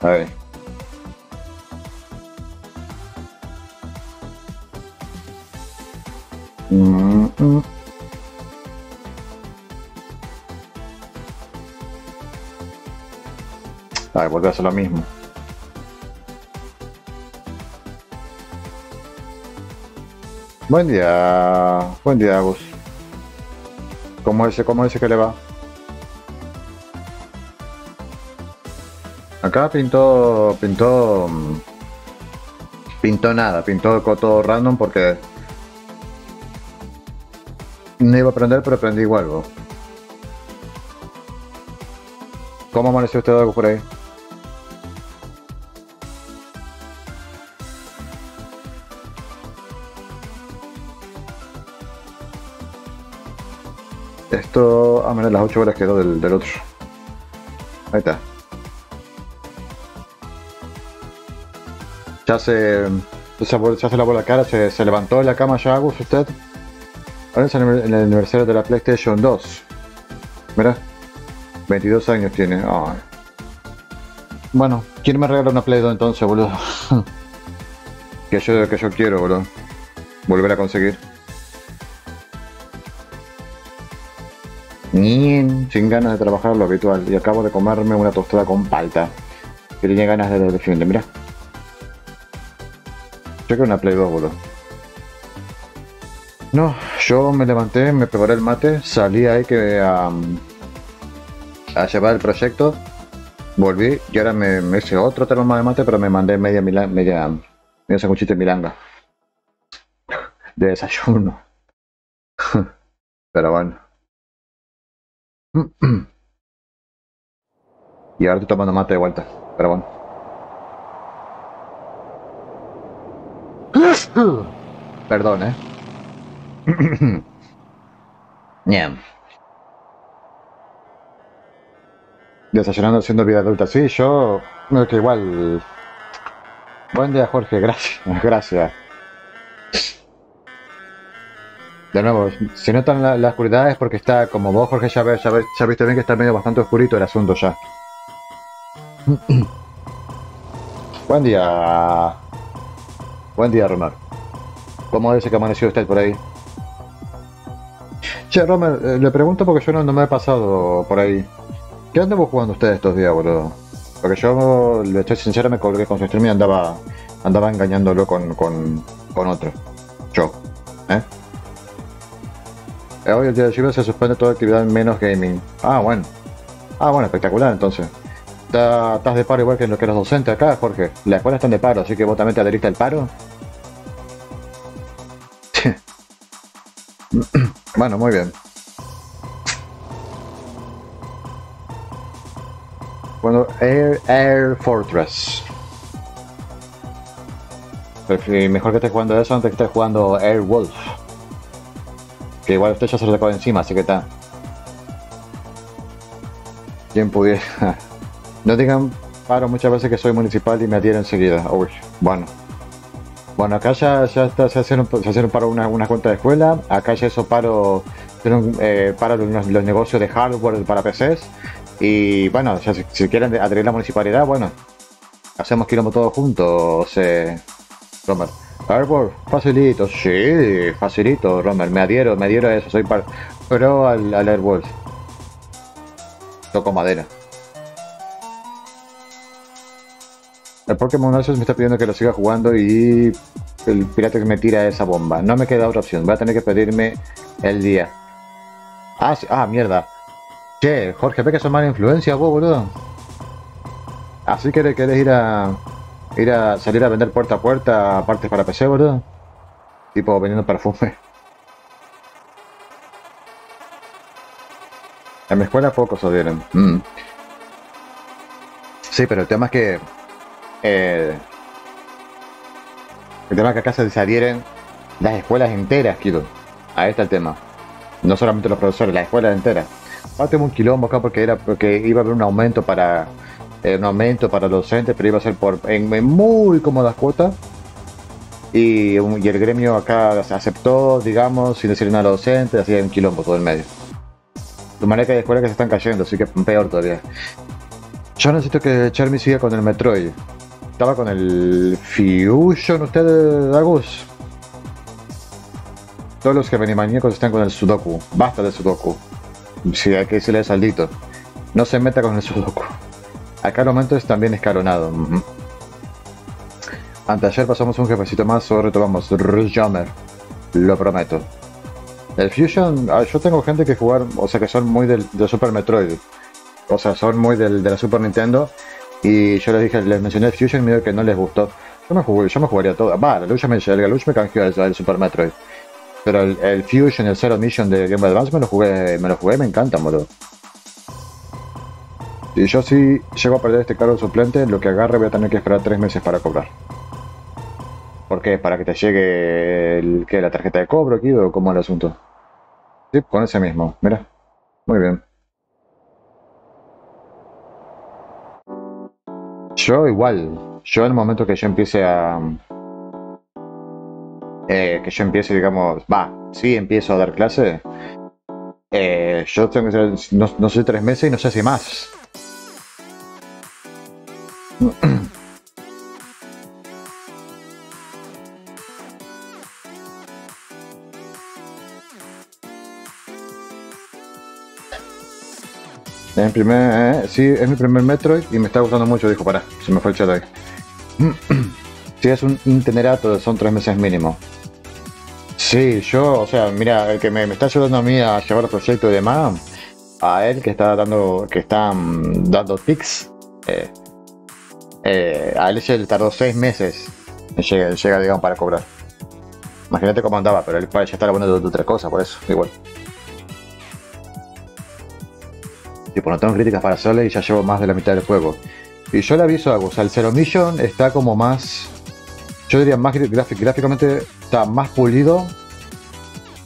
Ahí. Mm, mm. Ay, vuelve a hacer lo mismo. Buen día, buen día, Agus. ¿Cómo ese, cómo ese que le va? Acá pintó, pintó, mm, pintó nada, pintó todo random porque no iba a aprender, pero aprendí igual. ¿no? ¿Cómo amaneció usted algo por ahí? Esto a menos las 8 horas quedó del otro. Ahí está. Ya se, ya se lavó la cara, se, se levantó de la cama ya, Agus, usted. Ahora es en el, aniversario de la PlayStation 2. Mira, 22 años tiene. Bueno, ¿quién me regala una Play 2 entonces, boludo? que, yo, que yo quiero, boludo. Volver a conseguir. Sin ganas de trabajar lo habitual. Y acabo de comerme una tostada con palta. Que tenía ganas de defender, mira. Yo quiero una Play 2, boludo. No, yo me levanté, me preparé el mate, salí ahí que a, llevar el proyecto, volví y ahora me, hice otro termo de mate, pero me mandé media media, media sanguchito de milanga. De desayuno. pero bueno. Y ahora estoy tomando mate de vuelta, pero bueno. Perdón, eh. yeah. Desayunando haciendo vida adulta. Sí, yo. No, que igual. Buen día, Jorge. Gracias. Gracias. De nuevo, si notan la, la oscuridad es porque está, como vos, Jorge, ya, ves, ya, ves, ya viste bien que está medio bastante oscurito el asunto ya. Buen día. Buen día, Romar. ¿Cómo dice que amaneció usted por ahí? Che, Romer, eh, le pregunto porque yo no, me he pasado por ahí. ¿Qué andamos jugando ustedes estos días, boludo? Porque yo, le estoy sincero, me colgué con su stream y andaba, andaba engañándolo con, con, con otro. Yo. ¿Eh? Hoy el día de lluvia se suspende toda actividad menos gaming. Ah, bueno. Ah, bueno, espectacular entonces. Estás de paro igual que lo que los docentes acá, Jorge. La escuela están de paro, así que vos también te adheriste al paro. bueno, muy bien. Bueno, Air, Air Fortress. mejor que estés jugando eso antes que estés jugando Air Wolf. Que igual usted ya se lo sacó encima, así que está. Quien pudiera. no digan paro muchas veces que soy municipal y me adhiero enseguida. Uy, bueno. Bueno, acá ya, ya está, se hacen, se hacen para una, una cuenta de escuela. Acá ya eso paro, eh, para los, los, negocios de hardware para PCs. Y bueno, ya si, quieren adherir la municipalidad, bueno, hacemos quilombo todos juntos, eh, Romer. Hardware, facilito, sí, facilito, Romer. Me adhiero, me adhiero a eso, soy par, pro al, al Airwolf. Toco madera. El Pokémon Arceus me está pidiendo que lo siga jugando y el pirata que me tira esa bomba. No me queda otra opción. Voy a tener que pedirme el día. Ah, sí. ah mierda. Che, Jorge, ve que son mala influencia vos, boludo. Así que querés ir a. ir a salir a vender puerta a puerta partes para PC, boludo. Tipo vendiendo perfume. En mi escuela pocos adhieren. Mm. Sí, pero el tema es que eh, el tema es que acá se adhieren las escuelas enteras, quiero. Ahí está el tema. No solamente los profesores, las escuelas enteras. Ahora tengo un quilombo acá porque era porque iba a haber un aumento para eh, un aumento para los docentes, pero iba a ser por en, en muy cómodas cuotas. Y, y, el gremio acá aceptó, digamos, sin decir nada a los docentes, hay un quilombo todo el medio. De manera que hay escuelas que se están cayendo, así que peor todavía. Yo necesito que Charmy siga con el Metroid. Estaba con el Fusion, usted, Agus. Todos los que maníacos están con el Sudoku. Basta de Sudoku. Si hay que decirle saldito. No se meta con el Sudoku. Acá el momento es también escalonado. Anteayer pasamos un jefecito más, solo retomamos Jammer. Lo prometo. El Fusion, ah, yo tengo gente que jugar, o sea que son muy del, Super Metroid. O sea, son muy del, de la Super Nintendo. Y yo les dije, les mencioné el Fusion y me dijo que no les gustó. Yo me, jugué, yo me jugaría todo. Va, la lucha me, el me canjeó el, Super Metroid. Pero el, el, Fusion, el Zero Mission de Game Boy Advance me lo jugué, me lo jugué, me encanta, boludo. Y yo si llego a perder este cargo suplente, lo que agarre voy a tener que esperar tres meses para cobrar. ¿Por qué? ¿Para que te llegue el, ¿qué, la tarjeta de cobro aquí o cómo el asunto? Sí, con ese mismo, mira. Muy bien. Yo igual, yo en el momento que yo empiece a... Eh, que yo empiece, digamos, va, sí empiezo a dar clase, eh, yo tengo que ser, no, no sé, tres meses y no sé si más. En primer, eh, sí, es mi primer Metroid y me está gustando mucho. Dijo, para, se me fue el chat ahí. sí, es un itinerato, son tres meses mínimo. Sí, yo, o sea, mira, el que me, está ayudando a mí a llevar el proyecto y demás, a él que está dando, que está mm, dando tics, eh, eh, a él le tardó seis meses llega, llega, digamos, para cobrar. Imagínate cómo andaba, pero él ya está hablando de otra cosa, por eso, igual. Tipo, no tengo críticas para hacerle y ya llevo más de la mitad del juego. Y yo le aviso a sea, el Zero Mission está como más. Yo diría más gráficamente está más pulido.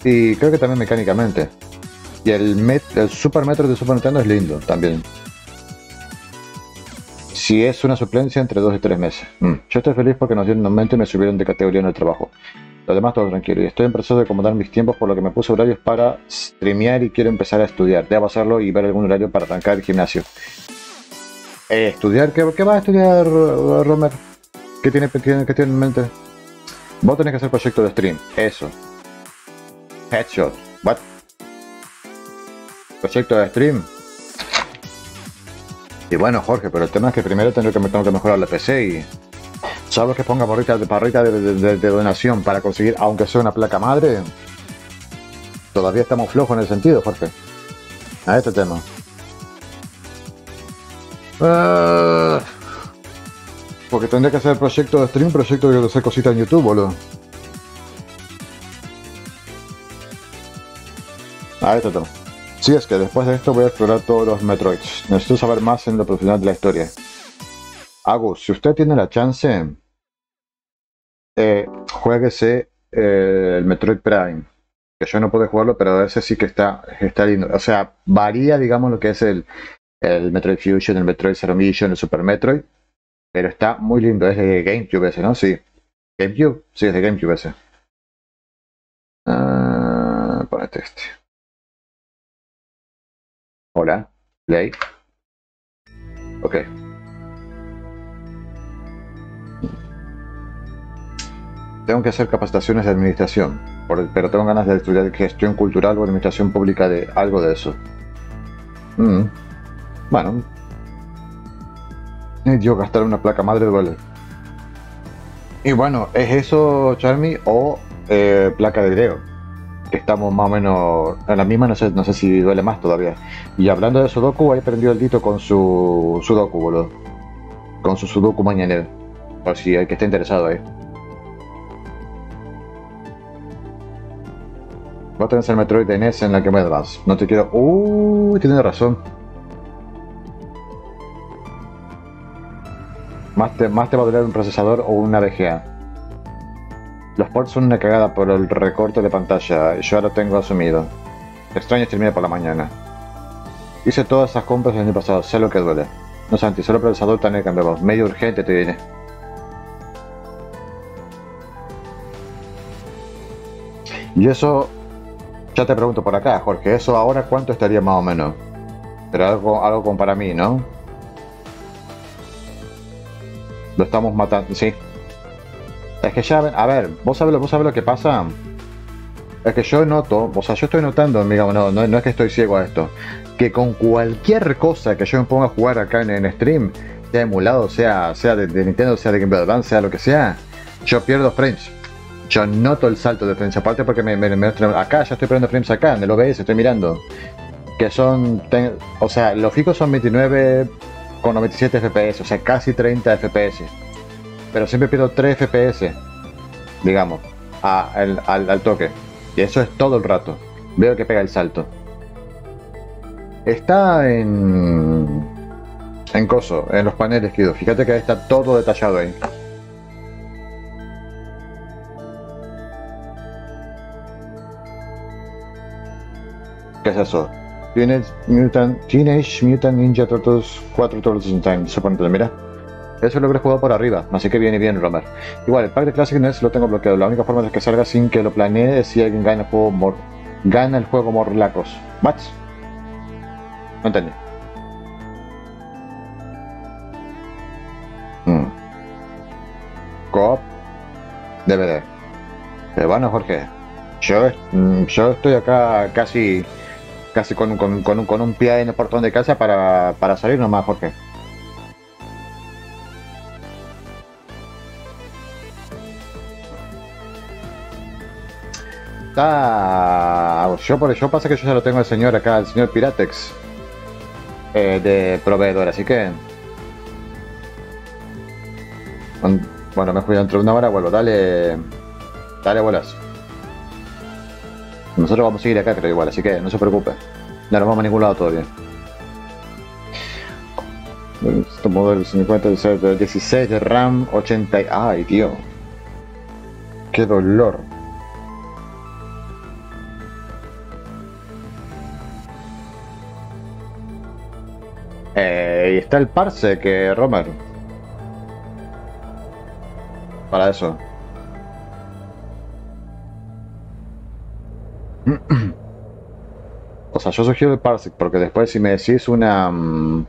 Y creo que también mecánicamente. Y el, Super Metro de Super Nintendo es lindo también. Si es una suplencia entre 2 y 3 meses. Mm. Yo estoy feliz porque nos dieron un aumento y me subieron de categoría en el trabajo. Lo demás todo tranquilo. Y estoy en proceso de acomodar mis tiempos por lo que me puse horarios para streamear y quiero empezar a estudiar. Debo hacerlo y ver algún horario para arrancar el gimnasio. Eh, ¿Estudiar? ¿Qué, ¿Qué vas a estudiar, Romer? ¿Qué tiene, tiene en mente? Vos tenés que hacer proyecto de stream. Eso. Headshot. What? Proyecto de stream. Y bueno, Jorge, pero el tema es que primero tengo que, tengo que mejorar la PC y ¿Sabes que ponga barrita, barrita de, donación para conseguir, aunque sea una placa madre? Todavía estamos flojos en el sentido, Jorge. A este tema. Ah, porque tendría que hacer proyecto de stream, proyecto de hacer cositas en YouTube, boludo. A este tema. Sí, es que después de esto voy a explorar todos los Metroids. Necesito saber más en lo profesional de la historia. Agus, si usted tiene la chance, eh, jueguese eh, el Metroid Prime. Que yo no puedo jugarlo, pero ese sí que está, está lindo. O sea, varía, digamos, lo que es el, el Metroid Fusion, el Metroid Zero Mission, el Super Metroid. Pero está muy lindo. Es de GameCube ese, ¿no? Sí. ¿GameCube? Sí, es de GameCube ese. Uh, ponete este. Hola. Play. Ok. Tengo que hacer capacitaciones de administración, pero tengo ganas de estudiar gestión cultural o administración pública de algo de eso. Mm. Bueno. Yo gastar una placa madre duele. Y bueno, ¿es eso, Charmy? O eh, placa de video. estamos más o menos en la misma, no sé, no sé si duele más todavía. Y hablando de Sudoku, ahí prendió el dito con su Sudoku, boludo. Con su Sudoku mañanero. Por si hay que esté interesado ahí. Vos tenés el Metroid de NES en la que me das. No te quiero. Uy, tienes razón. Más te, más te va a doler un procesador o una VGA. Los ports son una cagada por el recorte de pantalla. Yo ahora tengo asumido. Extraño terminar por la mañana. Hice todas esas compras el año pasado. Sé lo que duele. No Santi, solo el procesador también cambiamos. Medio urgente te diré. Y eso ya te pregunto por acá, Jorge, ¿eso ahora cuánto estaría más o menos? Pero algo, algo como para mí, ¿no? Lo estamos matando, sí. Es que ya, a ver, vos sabés, vos lo que pasa. Es que yo noto, o sea, yo estoy notando, digamos, no, no, no es que estoy ciego a esto, que con cualquier cosa que yo me ponga a jugar acá en, en stream, sea emulado, sea, sea de, Nintendo, sea de Game Boy Advance, sea lo que sea, yo pierdo frames. Yo noto el salto de frames, aparte porque me, me, acá ya estoy perdiendo frames acá, en el OBS estoy mirando. Que son, o sea, los fijos son 29 con 97 FPS, o sea, casi 30 FPS. Pero siempre pierdo 3 FPS, digamos, al, al toque. Y eso es todo el rato. Veo que pega el salto. Está en. En coso, en los paneles, Kido. Fíjate que está todo detallado ahí. ¿Qué es eso? Teenage Mutant, Teenage Mutant Ninja Turtles 4 Turtles in Time. Suponete, mira. Eso lo habré jugado por arriba, así que viene bien, Romer. Igual, el pack de Classic NES lo tengo bloqueado. La única forma de que salga sin que lo planee es si alguien gana el juego, mor gana el juego Morlacos. ¿What? No entendí. Hmm. Coop DVD. Pero bueno, Jorge, mm, yo estoy acá casi casi con, un, pie en el portón de casa para, para salir nomás, Jorge. Ah, yo por eso pasa que yo ya lo tengo el señor acá, el señor Piratex eh, de proveedor, así que bueno, me fui dentro de una hora, vuelvo, dale, dale bolas. Nosotros vamos a seguir acá, creo igual, así que no se preocupe. No nos vamos a ningún lado todavía. Este modelo 50 de 16 de RAM, 80. Ay, tío. Qué dolor. Eh, y está el parse que Romer. Para eso. o sea, yo sugiero el parsec porque después si me decís una... Mm,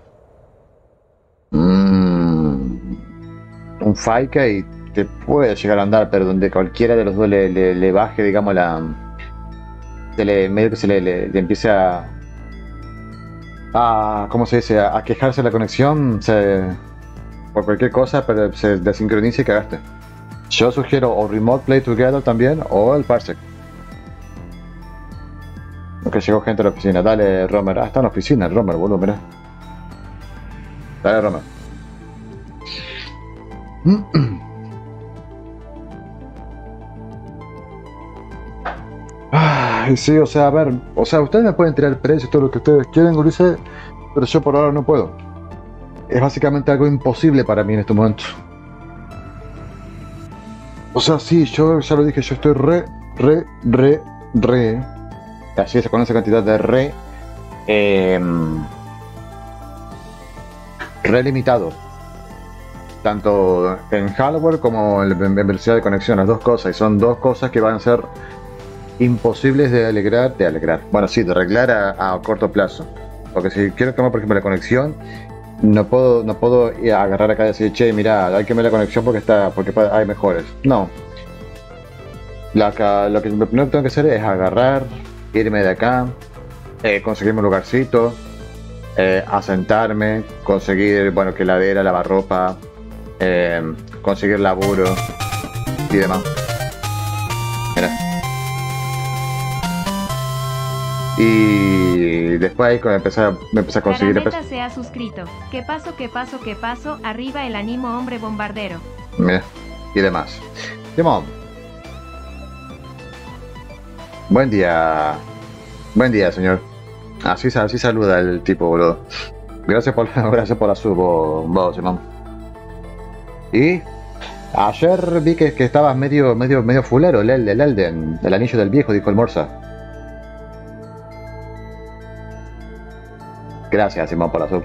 un Faika y te puede llegar a andar, pero donde cualquiera de los dos le, baje, digamos, la... Le, medio que se le, le empiece a a, ¿cómo se dice? A, quejarse de la conexión por cualquier cosa, pero se desincroniza y cagaste. Yo sugiero o Remote Play Together también o el Parsec. Que llegó gente a la oficina. Dale, Romer. Ah, está en la oficina, Romer, boludo, mira. Dale, Romer. sí, o sea, a ver, o sea, ustedes me pueden tirar precios, todo lo que ustedes quieren, Ulises, pero yo por ahora no puedo. Es básicamente algo imposible para mí en este momento. O sea, sí, yo ya lo dije, yo estoy re, re, re, re. Así es, con esa cantidad de re. Eh, re limitado. Tanto en hardware como en, en velocidad de conexión, las dos cosas. Y son dos cosas que van a ser imposibles de alegrar, de alegrar, bueno, sí, de arreglar a, corto plazo. Porque si quiero tomar, por ejemplo, la conexión, no puedo, no puedo agarrar acá y decir, che, mira, hay que ver la conexión porque está, porque hay mejores. No. lo que primero tengo que hacer es agarrar, irme de acá, eh, conseguirme un lugarcito, eh, asentarme, conseguir, bueno, que ladera, lavarropa, eh, conseguir laburo y demás. Mira. Y después ahí cuando empecé a, me empecé a conseguir... Se ha suscrito. ¿Qué paso, qué paso, qué paso? Arriba el ánimo hombre bombardero. Mira, y demás. Buen día. Buen día, señor. Así, así saluda el tipo, boludo. Gracias por, gracias por la sub, vos, Simón. Y ayer vi que, que estabas medio, medio, medio fulero, el, el Elden, el anillo del viejo, dijo el Morsa. Gracias, Simón, por la sub.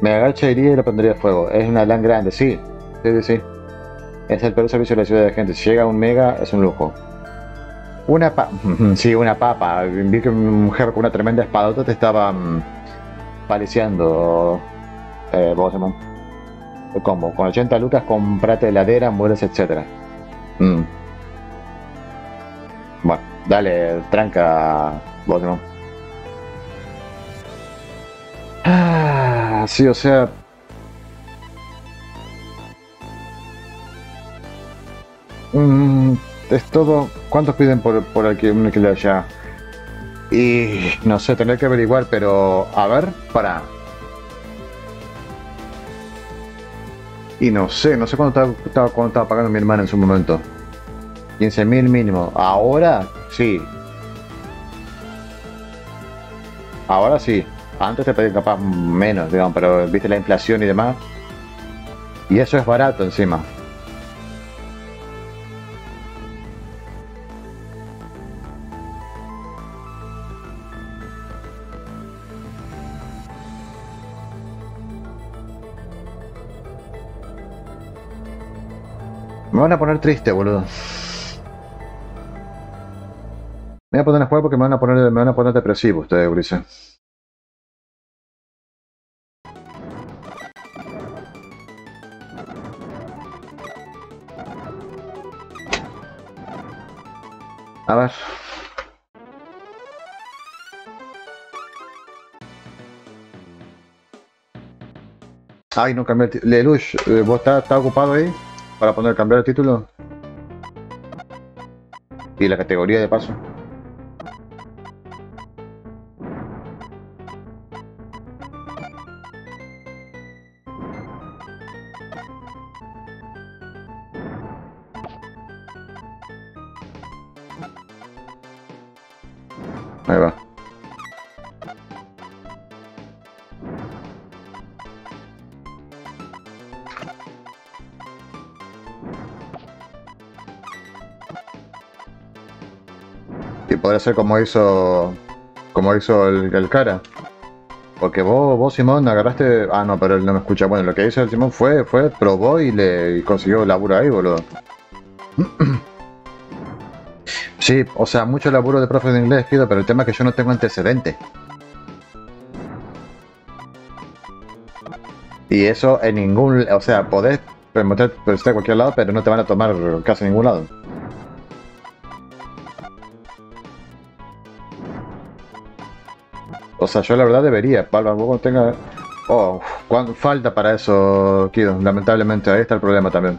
Me agacharía y lo pondría a fuego. Es una LAN grande, sí. Sí, sí, sí. Es el peor servicio de la ciudad de gente. Si llega un mega, es un lujo. Una papa. sí, una papa. Vi que mi mujer con una tremenda espadota te estaba um, paliciando. Eh, vos, con 80 lucas comprate heladera, muebles, etcétera. Mm. Bueno, dale, tranca, vos. Ah, sí, o sea. Mm, es todo. ¿Cuántos piden por, por aquí, un alquiler allá? Y no sé, tendré que averiguar, pero a ver, para. Y no sé, no sé cuánto estaba, cuánto estaba pagando mi hermana en su momento. 15 mil mínimo. Ahora sí. Ahora sí. Antes te pedían capaz menos, digamos, pero viste la inflación y demás. Y eso es barato encima. Me van a poner triste, boludo. Me voy a poner a jugar porque me van a poner, me van a poner depresivo ustedes, Ulises. A ver. Ay, no cambié el. Lelouch, eh, ¿vos estás, estás ocupado ahí para poner cambiar el título? Y la categoría de paso. Ser como hizo como hizo el, cara. Porque vos, vos Simón agarraste. Ah no, pero él no me escucha. Bueno, lo que hizo el Simón fue, fue, probó y le y consiguió laburo ahí, boludo. Sí, o sea, mucho laburo de profe de inglés, pero el tema es que yo no tengo antecedentes. Y eso en ningún, o sea, podés mostrar a cualquier lado, pero no te van a tomar casi ningún lado. O sea, yo la verdad debería, Palma, cuando tenga... Oh, falta para eso, Kido, lamentablemente, ahí está el problema también.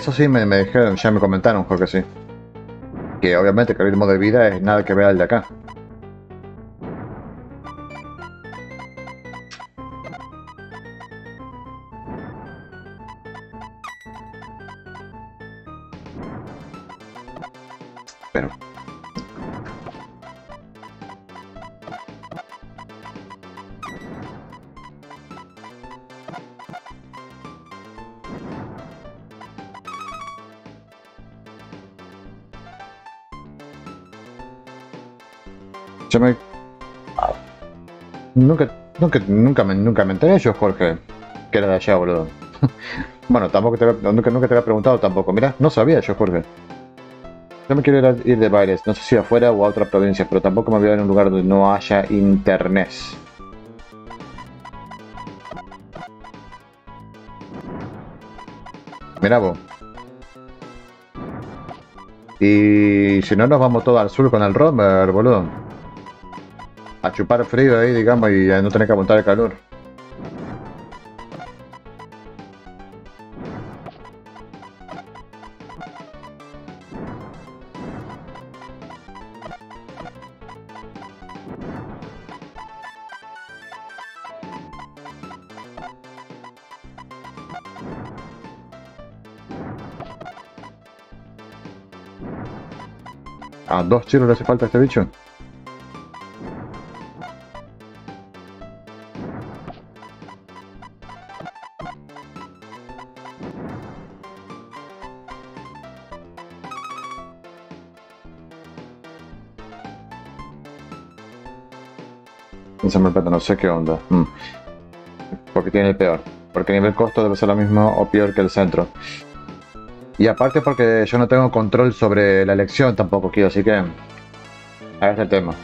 Eso sí me, me dijeron, ya me comentaron, porque sí. Que obviamente que el ritmo de vida es nada que ver al de acá. Nunca, nunca, me, enteré yo, Jorge, que era de allá, boludo. bueno, tampoco te nunca, nunca te había preguntado tampoco. Mira, no sabía yo, Jorge. Yo me quiero ir de bailes, no sé si afuera o a otra provincia, pero tampoco me voy a ir a un lugar donde no haya internet. Mira vos. Y si no, nos vamos todos al sur con el romer, boludo. A chupar frío ahí, digamos, y a no tener que aguantar el calor. A dos chiros le hace falta a este bicho. Sé qué onda. Mm. Porque tiene el peor. Porque a nivel costo debe ser lo mismo o peor que el centro. Y aparte porque yo no tengo control sobre la elección tampoco, quiero, así que... Ahí está el tema.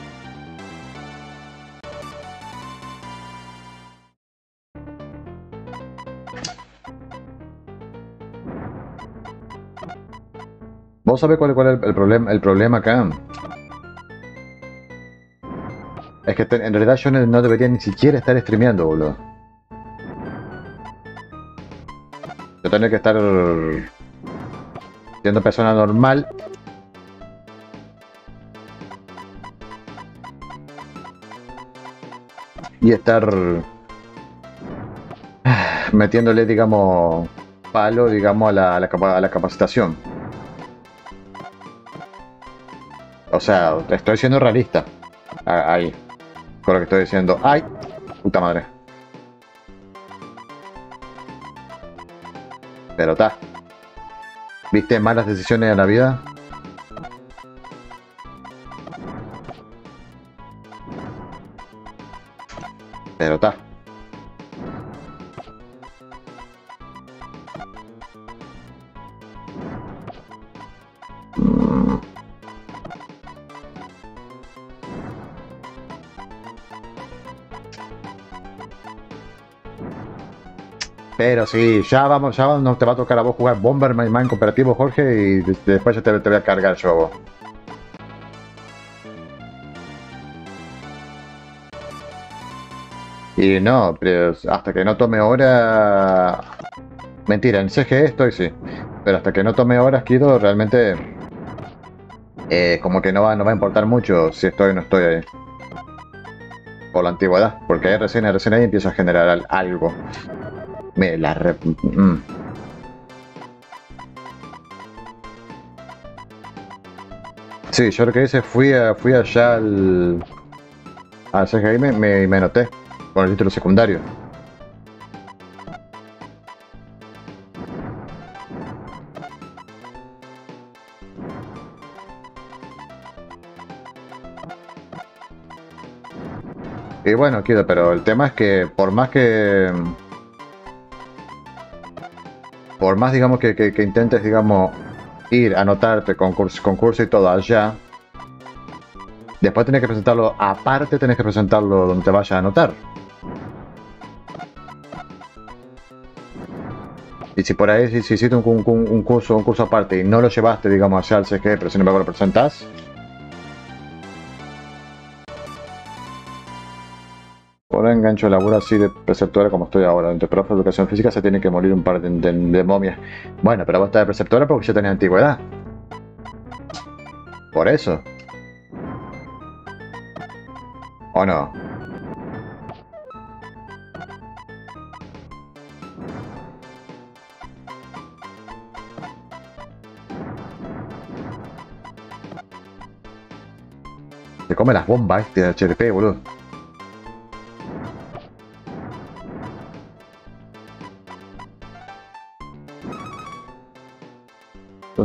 ¿Vos sabés cuál, cuál es el, problema, el problema acá? Que en realidad yo no, debería ni siquiera estar streameando, boludo. Yo tendría que estar siendo persona normal. Y estar metiéndole, digamos, palo, digamos, a la, a la capacitación. O sea, estoy siendo realista. Ahí. Con lo que estoy diciendo. ¡Ay! Puta madre. Pero está. ¿Viste malas decisiones en la vida? Sí, ya vamos, ya no te va a tocar a vos jugar Bomberman en cooperativo, Jorge, y después ya te, voy a cargar yo. Y no, pero hasta que no tome hora... Mentira, en CG estoy sí. Pero hasta que no tome horas, Kido, realmente... Eh, como que no va, no va a importar mucho si estoy o no estoy ahí. Por la antigüedad. Porque recién, recién ahí empieza a generar algo. Me la re... Mm. Sí, yo lo que hice fui, a, fui allá al... Al CGI me, me, me anoté con el título secundario. Y bueno, quiero, pero el tema es que por más que por más digamos que, que, intentes digamos ir a anotarte concurso, concurso y todo allá, después tienes que presentarlo aparte, tienes que presentarlo donde te vayas a anotar. Y si por ahí si, si hiciste un, curso un curso aparte y no lo llevaste digamos allá al CG, pero sin embargo lo presentas, engancho de laburo así de preceptora como estoy ahora. Entre profe de educación física se tiene que morir un par de, momias. Bueno, pero vos estás de preceptora porque yo tenía antigüedad. Por eso. ¿O no? Se come las bombas este HDP, boludo.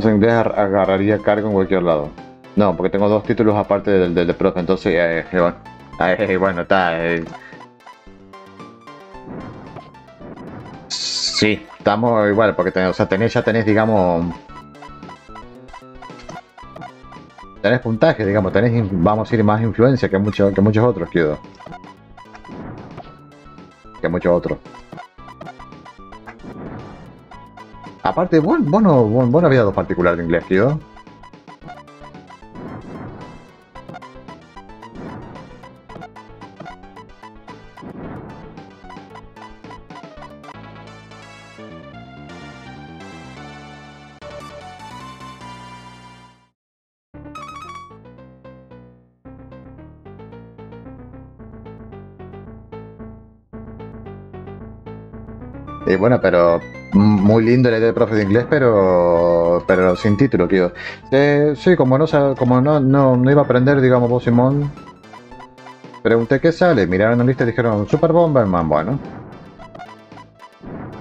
Entonces en inglés agarraría cargo en cualquier lado. No, porque tengo dos títulos aparte del, del de profe, entonces eh, eh bueno, eh, bueno, está. Eh. Sí, estamos igual, porque o sea, tenés, ya tenés, digamos. Tenés puntaje, digamos, tenés, vamos a ir más influencia que, mucho, que muchos otros, quiero. Que muchos otros. Aparte, vos, vos, no, vos, no había dos particular de inglés, tío. Y bueno, pero el de profe de inglés, pero pero sin título, tío. Eh, sí, como no como no, no, iba a aprender, digamos, vos, Simón. Pregunté qué sale, miraron la lista y dijeron Super Bomberman, bueno.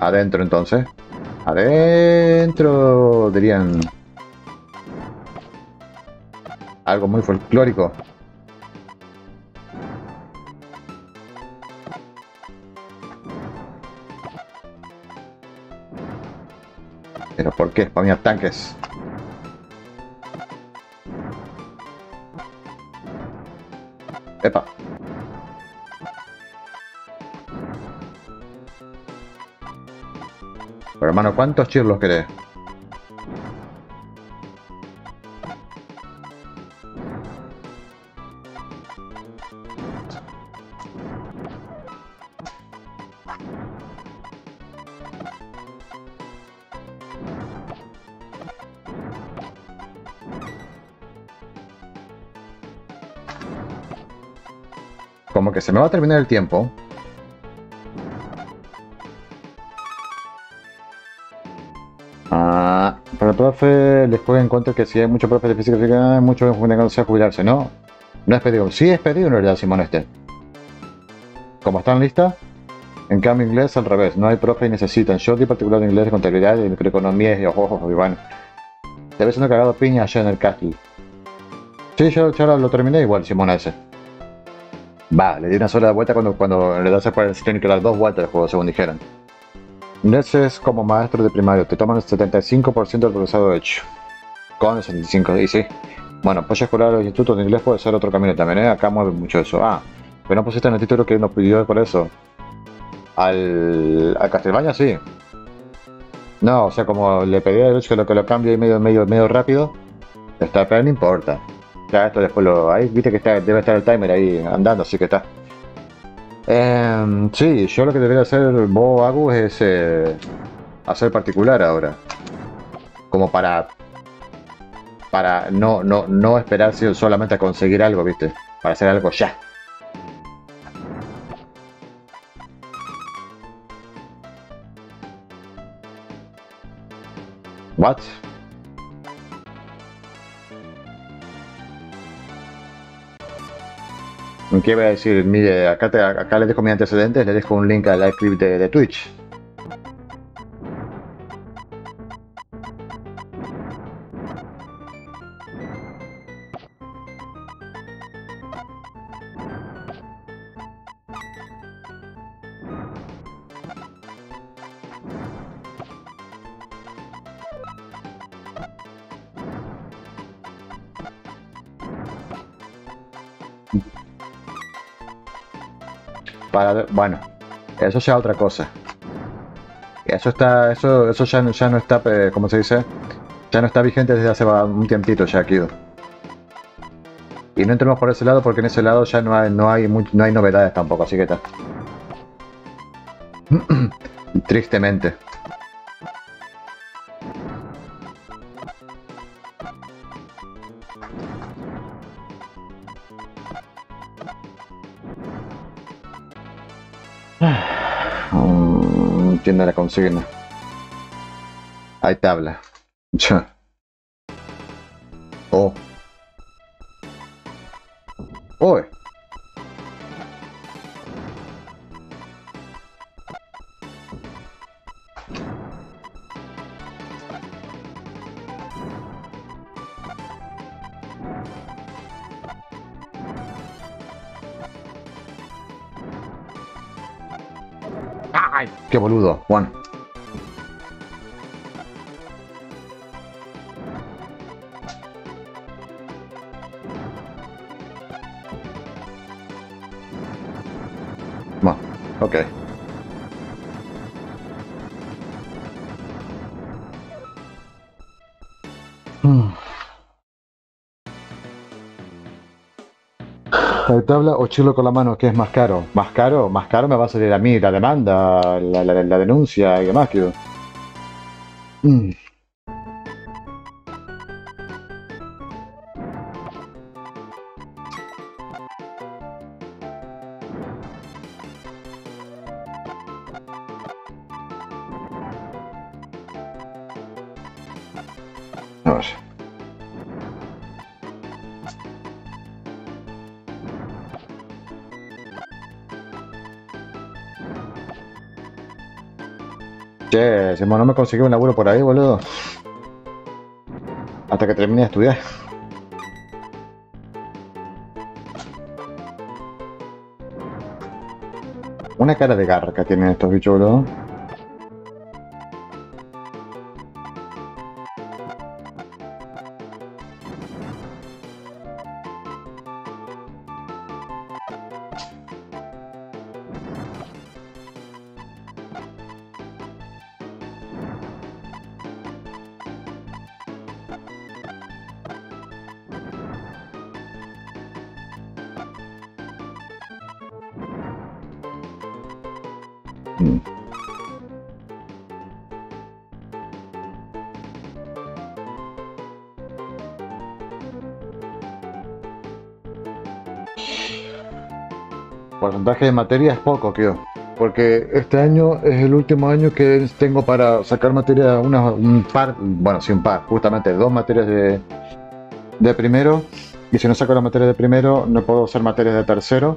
Adentro entonces. Adentro, dirían. Algo muy folclórico. ¿Por qué? Spamear tanques. Epa. Pero hermano, ¿cuántos chirlos querés? Se me va a terminar el tiempo. Ah, para el profe les juega en contra que si hay muchos profes de física, física muchos que a jubilarse, ¿no? No es pedido. Sí es pedido en realidad, Simón este. Como están listas, en cambio inglés al revés. No hay profe y necesitan. Yo particular de inglés, de contabilidad, de microeconomía y ojos, y bueno. Te ves una cagado piña allá en el castle. Sí, yo, ya lo terminé igual, Simón ese. Va, le di una sola vuelta cuando, cuando le das a cuál tiene que dar dos vueltas al juego, según dijeron. Nets es como maestro de primario, te toman el 75% del profesado hecho. Con el 75, y sí. Bueno, pues escolar los institutos de inglés puede ser otro camino también, ¿eh? Acá mueve mucho eso. Ah, pero no pusiste en el título que nos pidió por eso. Al, al Castelbaña sí. No, o sea, como le pedí a Lucho que lo, que lo cambie medio, medio, medio rápido, está, pero no importa. Ya esto después lo. Ahí viste que está, debe estar el timer ahí andando, así que está. Eh, sí, yo lo que debería hacer vos, Agus, es eh, hacer particular ahora. Como para. Para no, no, no esperar solamente a conseguir algo, viste. Para hacer algo ya. What? ¿Qué voy a decir? Mire, acá, te, acá les dejo mi antecedentes, les dejo un link al live clip de Twitch. Bueno, eso ya otra cosa. Eso está, eso, eso ya, ya no está, eh, como se dice, ya no está vigente desde hace un tiempito ya, Kido. Y no entremos por ese lado porque en ese lado ya no hay, no hay, no hay novedades tampoco, así que está. Tristemente. La consigna. Hay tabla. oh. Oh. Qué boludo, Juan. Tabla o chilo con la mano, ¿qué es más caro? ¿Más caro? Más caro me va a salir a mí la demanda, la, la, denuncia y demás, que... si no me conseguí un laburo por ahí, boludo. Hasta que termine de estudiar. Una cara de garra que tienen estos bichos, boludo. De materia es poco, tío. Porque este año es el último año que tengo para sacar materia, una, un par, bueno, sí, un par, justamente dos materias de, de primero. Y si no saco la materia de primero, no puedo hacer materias de tercero.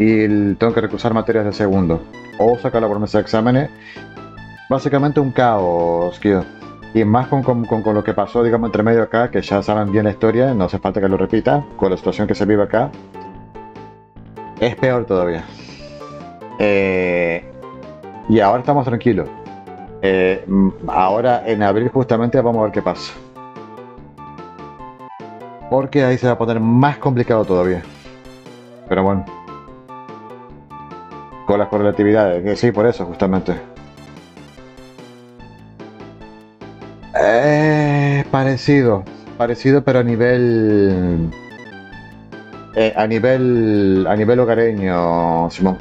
Y tengo que recusar materias de segundo. O sacar la promesa de exámenes. Básicamente un caos, tío. Y más con, con, con, lo que pasó, digamos, entre medio acá, que ya saben bien la historia, no hace falta que lo repita, con la situación que se vive acá, es peor todavía. Eh, y ahora estamos tranquilos. Eh, ahora en abril justamente vamos a ver qué pasa. Porque ahí se va a poner más complicado todavía. Pero bueno. Con las correlatividades. Sí, por eso justamente. Eh, parecido. Parecido pero a nivel eh, a nivel a nivel hogareño, Simón.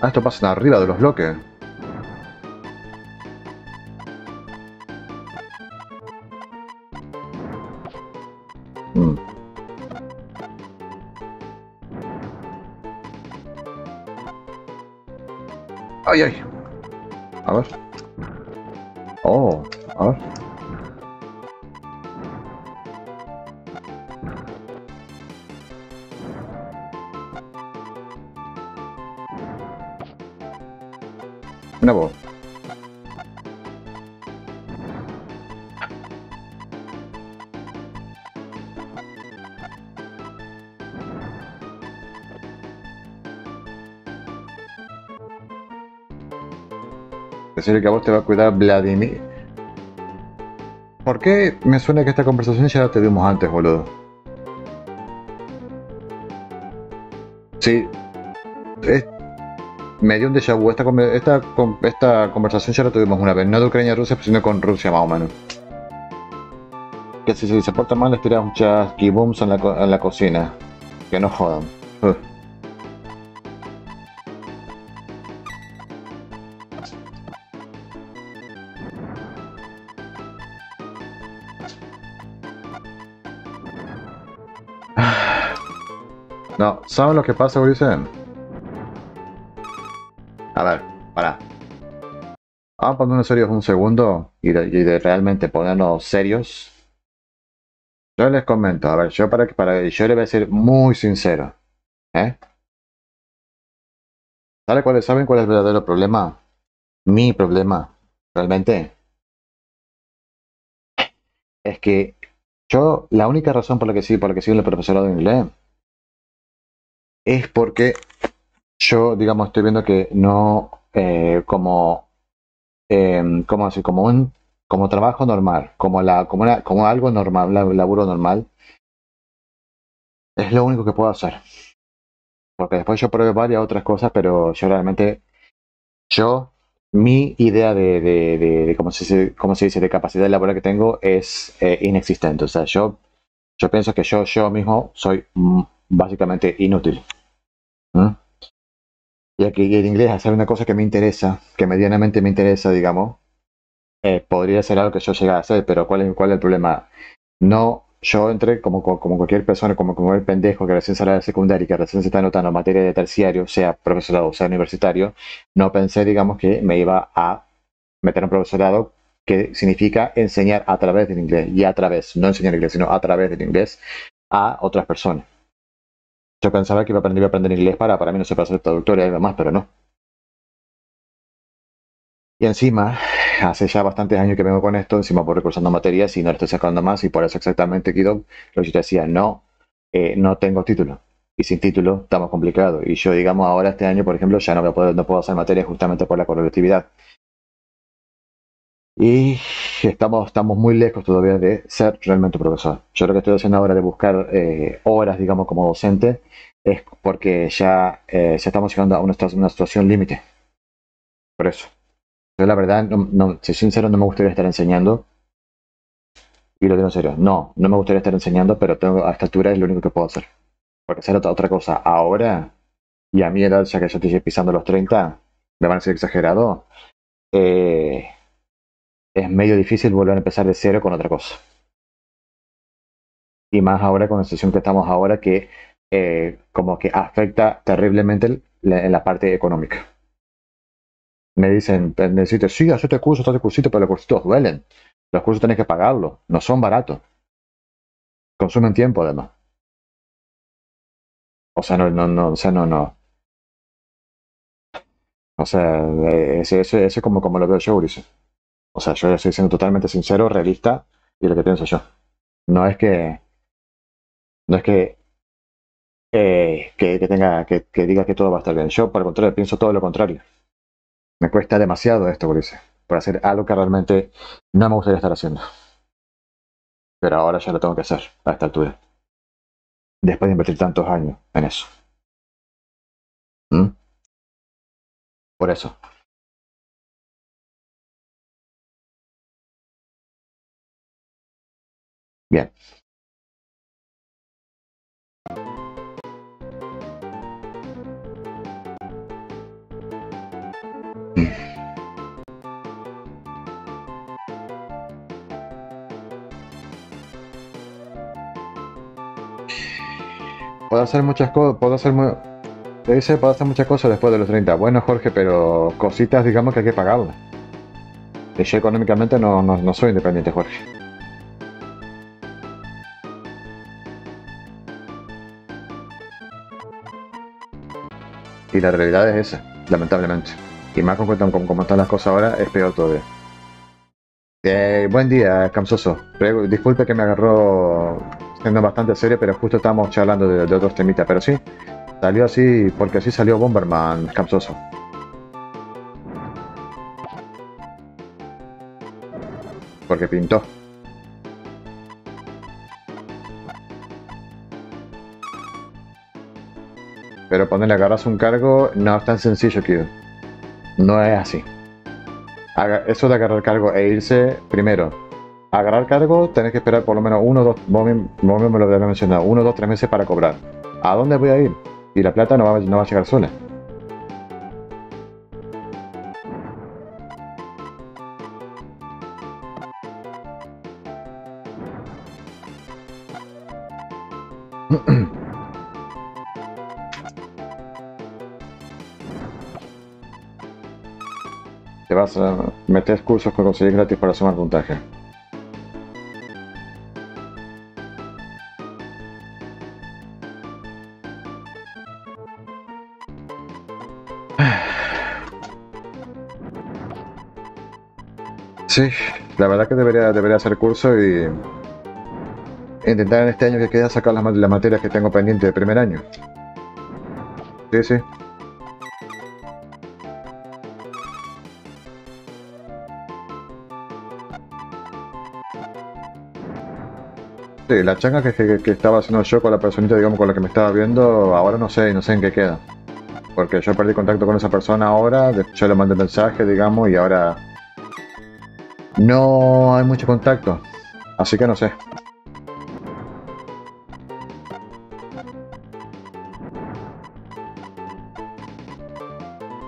Ah, esto pasa arriba de los bloques. Mm. Ay, ay. Decirle que a vos te va a cuidar Vladimir. ¿Por qué me suena que esta conversación ya la tuvimos antes, boludo? Sí. Me dio un déjà vu. Esta, esta, esta conversación ya la tuvimos una vez. No de Ucrania-Rusia, sino con Rusia más o menos. Que si, se porta mal les tiras un chasqui booms en la, en la cocina. Que no jodan. ¿Saben lo que pasa, Ulises? A ver, para. Vamos a ponernos serios un segundo y de, y de, realmente ponernos serios. Yo les comento, a ver, yo para que para yo les voy a ser muy sincero. ¿Eh? ¿Saben cuál, es, ¿Saben cuál es el verdadero problema? Mi problema, realmente, es que yo, la única razón por la que sigo, por la que sigo el profesorado de inglés es porque yo, digamos, estoy viendo que no eh, como, eh, como así, como un como trabajo normal, como la, como, una, como algo normal, un laburo normal, es lo único que puedo hacer. Porque después yo pruebo varias otras cosas, pero yo realmente, yo, mi idea de, de, de, de cómo, se, cómo se dice, de capacidad laboral que tengo es eh, inexistente. O sea, yo, yo pienso que yo, yo mismo soy básicamente inútil. Ya que el inglés hacer una cosa que me interesa, que medianamente me interesa, digamos, eh, podría ser algo que yo llegara a hacer, pero ¿cuál es, el problema? No, yo entré como, como cualquier persona, como, como el pendejo que recién sale de secundaria y que recién se está anotando en materia de terciario, sea profesorado sea universitario, no pensé, digamos, que me iba a meter un profesorado que significa enseñar a través del inglés, y a través, no enseñar inglés, sino a través del inglés a otras personas. Yo pensaba que iba a aprender, iba a aprender inglés para, para mí no sé, para ser traductor y demás, pero no. Y encima, hace ya bastantes años que vengo con esto, encima por recursando materias y no le estoy sacando más, y por eso exactamente, Kido, lo que yo te decía, no, eh, no tengo título. y sin título estamos complicados. Y yo, digamos, ahora este año, por ejemplo, ya no, voy a poder, no puedo hacer materias justamente por la colectividad. Y estamos, estamos muy lejos todavía de ser realmente profesor. Yo lo que estoy haciendo ahora de buscar eh, horas, digamos, como docente, es porque ya, eh, ya estamos llegando a una, una situación límite. Por eso. Yo la verdad, no, no, si sincero, no me gustaría estar enseñando. Y lo digo en serio, no, no me gustaría estar enseñando, pero tengo, a esta altura es lo único que puedo hacer. Porque hacer otra cosa ahora, y a mi edad, ya que yo estoy pisando los 30, me van a ser exagerado, eh, es medio difícil volver a empezar de cero con otra cosa. Y más ahora con la situación que estamos ahora que eh, como que afecta terriblemente en la parte económica. Me dicen, necesito, sí, hazte curso, hazte cursito, pero los cursitos duelen. Los cursos tenés que pagarlos, no son baratos. Consumen tiempo además. O sea, no, no, no, o sea, no, no. O sea, eh, ese, ese, ese como, como lo veo yo, Ulises. O sea, yo estoy siendo totalmente sincero, realista y lo que pienso yo. No es que. No es que. Eh, que, que, tenga. Que, que, diga que todo va a estar bien. Yo, por el contrario, pienso todo lo contrario. Me cuesta demasiado esto, Ulises. Por hacer algo que realmente no me gustaría estar haciendo. Pero ahora ya lo tengo que hacer a esta altura. Después de invertir tantos años en eso. ¿Mm? Por eso. Bien. Puedo hacer muchas cosas, puedo hacer muy... Te dice, puedo hacer muchas cosas después de los 30. Bueno, Jorge, pero cositas, digamos que hay que pagarlas. Yo económicamente no, no soy independiente, Jorge. Y la realidad es esa, lamentablemente. Y más con como, como están las cosas ahora, es peor todavía. Eh, buen día, Camsoso. Disculpe que me agarró siendo bastante serio, pero justo estábamos charlando de, de, otros temitas. Pero sí, salió así porque así salió Bomberman, Camsoso. Porque pintó. Pero ponerle agarras un cargo no es tan sencillo, Kido. No es así. Eso de agarrar cargo e irse, primero, agarrar cargo tenés que esperar por lo menos uno, dos, vos me lo había mencionado, uno, dos, tres meses para cobrar. ¿A dónde voy a ir? Y la plata no va, no va a llegar sola. Meter cursos que conseguir gratis para sumar puntaje. Sí, la verdad que debería, debería hacer curso y intentar en este año que queda sacar las, las materias que tengo pendiente de primer año. Sí, sí. La changa que, estaba haciendo yo con la personita, digamos, con la que me estaba viendo, ahora no sé, no sé en qué queda. Porque yo perdí contacto con esa persona ahora, yo le mandé mensaje, digamos, y ahora no hay mucho contacto. Así que no sé.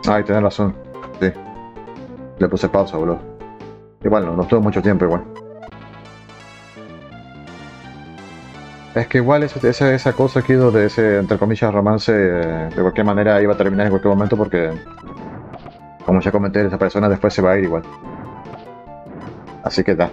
Ay, tenés razón. Sí. Le puse pausa, boludo. Igual no, no estuvo mucho tiempo igual. Que igual esa, esa, esa cosa que de ese, entre comillas, romance, de cualquier manera iba a terminar en cualquier momento porque, como ya comenté, esa persona después se va a ir igual. Así que da.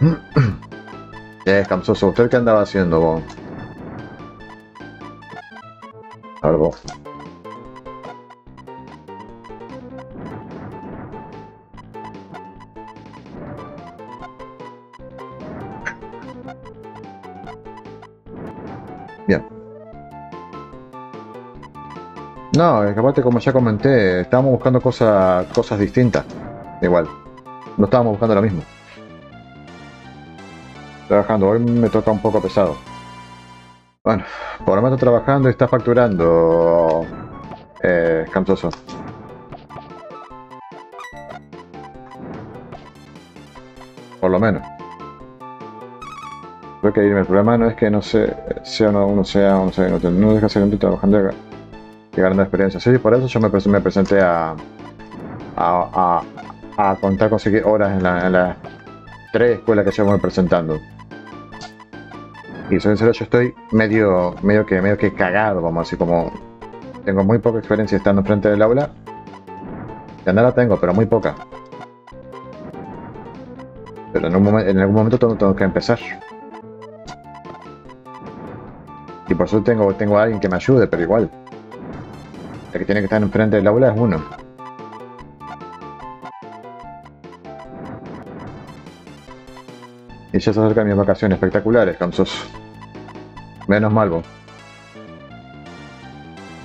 Camsoso, ¿usted qué andaba haciendo? Bien. No, aparte como ya comenté, estábamos buscando cosas, cosas distintas. Igual. No estábamos buscando lo mismo. Trabajando, hoy me toca un poco pesado. Bueno, por lo menos trabajando y está facturando. Eh. Por lo menos. Creo que irme. El problema no es que no sé, sea uno, uno sea, uno sea, no, no deja ser trabajando y ganando experiencia. Sí, por eso yo me, pres- me presenté a, a, a, a contar conseguir horas en las tres escuelas que llevamos presentando. Y soy sincero, yo estoy medio, medio que, medio que cagado, vamos así como tengo muy poca experiencia estando enfrente del aula. Ya no la tengo, pero muy poca. Pero en, un en algún momento tengo, tengo que empezar. Y por eso tengo, tengo a alguien que me ayude, pero igual. El que tiene que estar enfrente del aula es uno. Y ya se acercan mis vacaciones espectaculares, cansos. Menos mal, vos.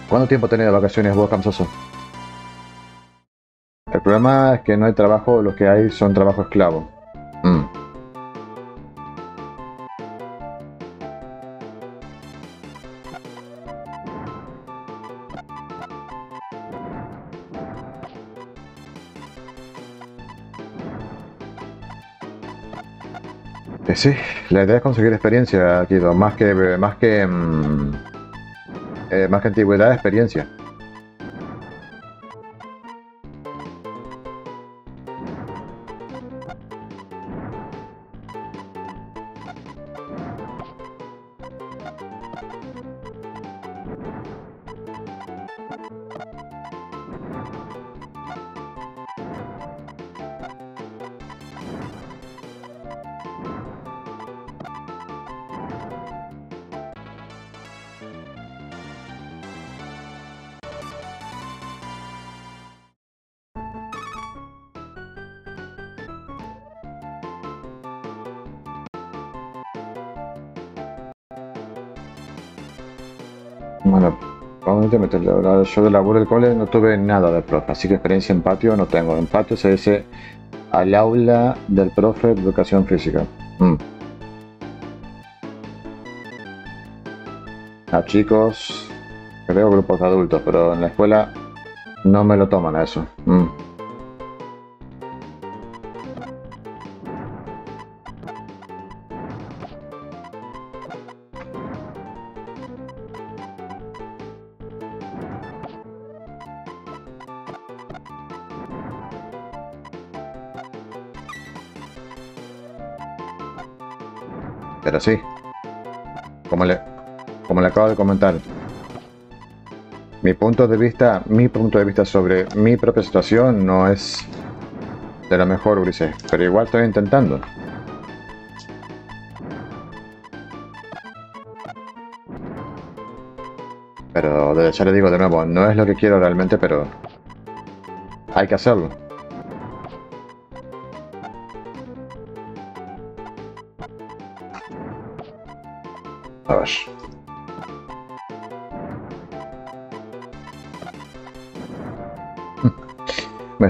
¿Cuánto tiempo tenés de vacaciones vos, Camsoso? El problema es que no hay trabajo, los que hay son trabajo esclavo. Eh, sí, la idea es conseguir experiencia, Kido, más que más que mm, eh, más que antigüedad, experiencia. Yo de laburo del cole no tuve nada de profe, así que experiencia en patio no tengo. En patio se dice al aula del profe de educación física. Mm. A chicos, creo grupos de adultos, pero en la escuela no me lo toman a eso. Mm. Pero sí, como le, como le acabo de comentar, mi punto de vista, mi punto de vista sobre mi propia situación no es de lo mejor, Ulises, pero igual estoy intentando. Pero ya le digo de nuevo, no es lo que quiero realmente, pero hay que hacerlo.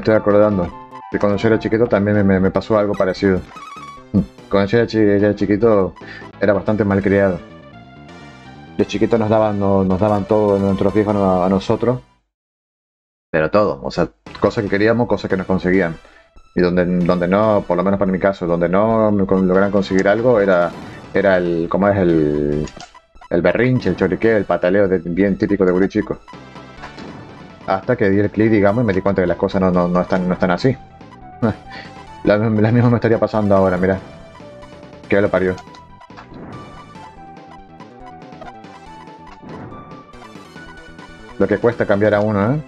Estoy acordando que cuando yo era chiquito también me, pasó algo parecido. Cuando yo era, chi- era chiquito era bastante malcriado. Los chiquitos nos daban, no- nos daban todo nuestros viejos a, nosotros. Pero todo, o sea, cosas que queríamos, cosas que nos conseguían. Y donde, donde no, por lo menos para mi caso, donde no lograran conseguir algo era, era el, ¿cómo es? El, el berrinche, el choriqueo, el pataleo bien típico de guri chico. Hasta que di el clic, digamos, y me di cuenta que las cosas no, no, no están, no están así. La, la misma me estaría pasando ahora, mira. Que lo parió. Lo que cuesta cambiar a uno, ¿eh?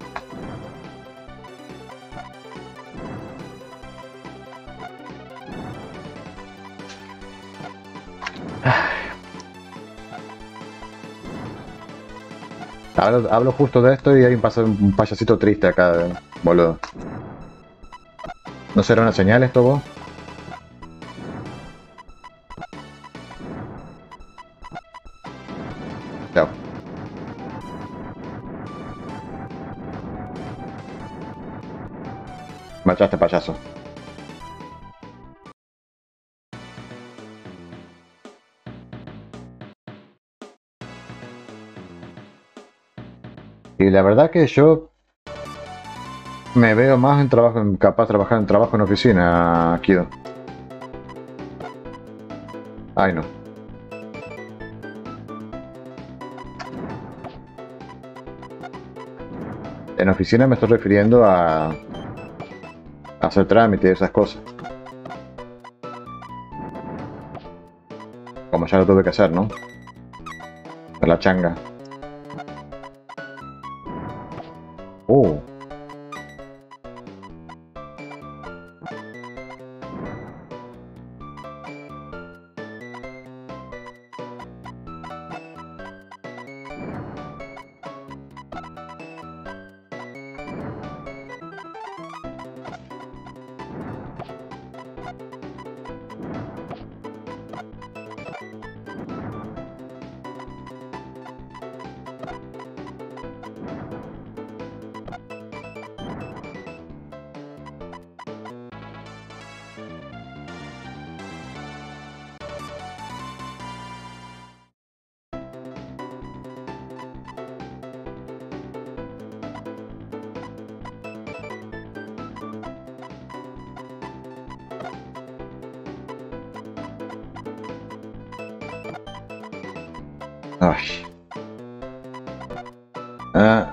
Hablo, justo de esto y hay un, un payasito triste acá, boludo. ¿No será una señal esto vos? Chao. Machaste payaso. Y la verdad que yo me veo más en trabajo, capaz de trabajar en trabajo en oficina, Kido. Ay no. En oficina me estoy refiriendo a, a hacer trámite y esas cosas. Como ya lo tuve que hacer, ¿no? De la changa. Oh. Ay. Ah,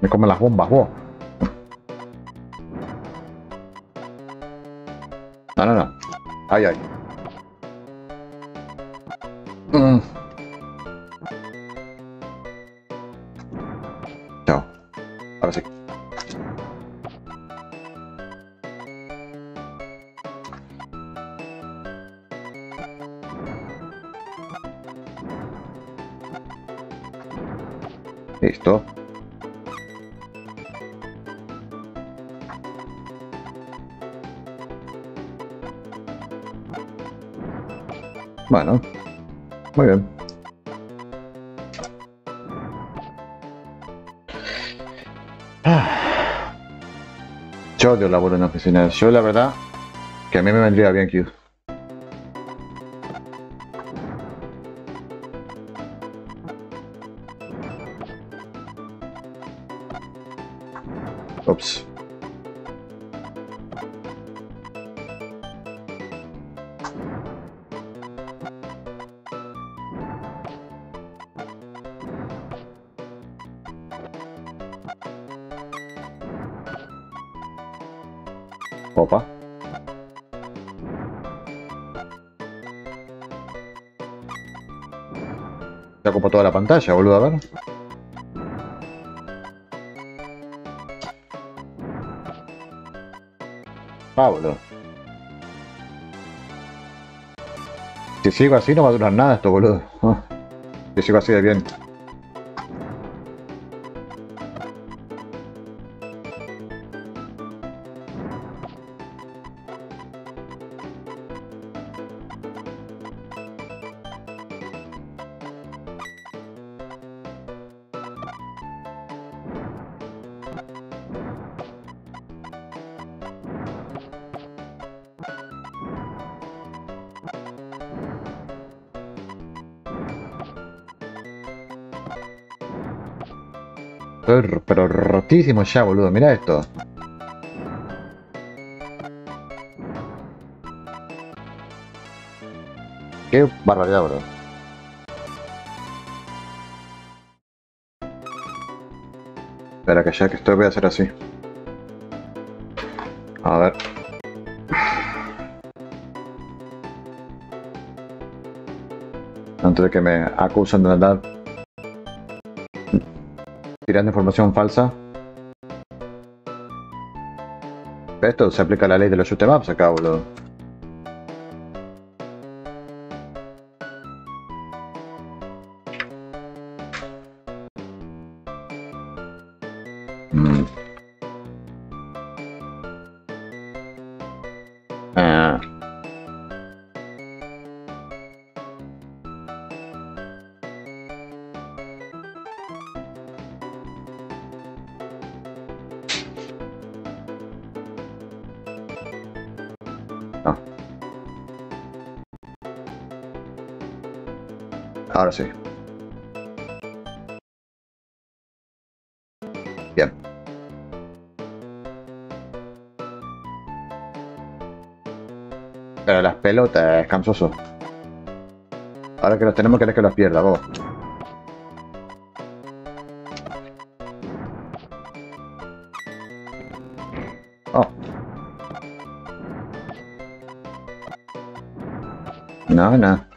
me comen las bombas, vos. Laburo en oficina. Yo la verdad que a mí me vendría bien Q. pantalla, boludo, a ver. Pablo. Si sigo así no va a durar nada esto, boludo. Si sigo así de bien. Rotísimo ya, boludo. Mira esto. Qué barbaridad, bro. Espera que ya que esto voy a hacer así. A ver. Antes de que me acusen de andar tirando información falsa. Esto se aplica a la ley de los shoot 'em ups acá, boludo. Pelotas, cansoso. Ahora que los tenemos, querés que los pierda, vos. Oh. No, no.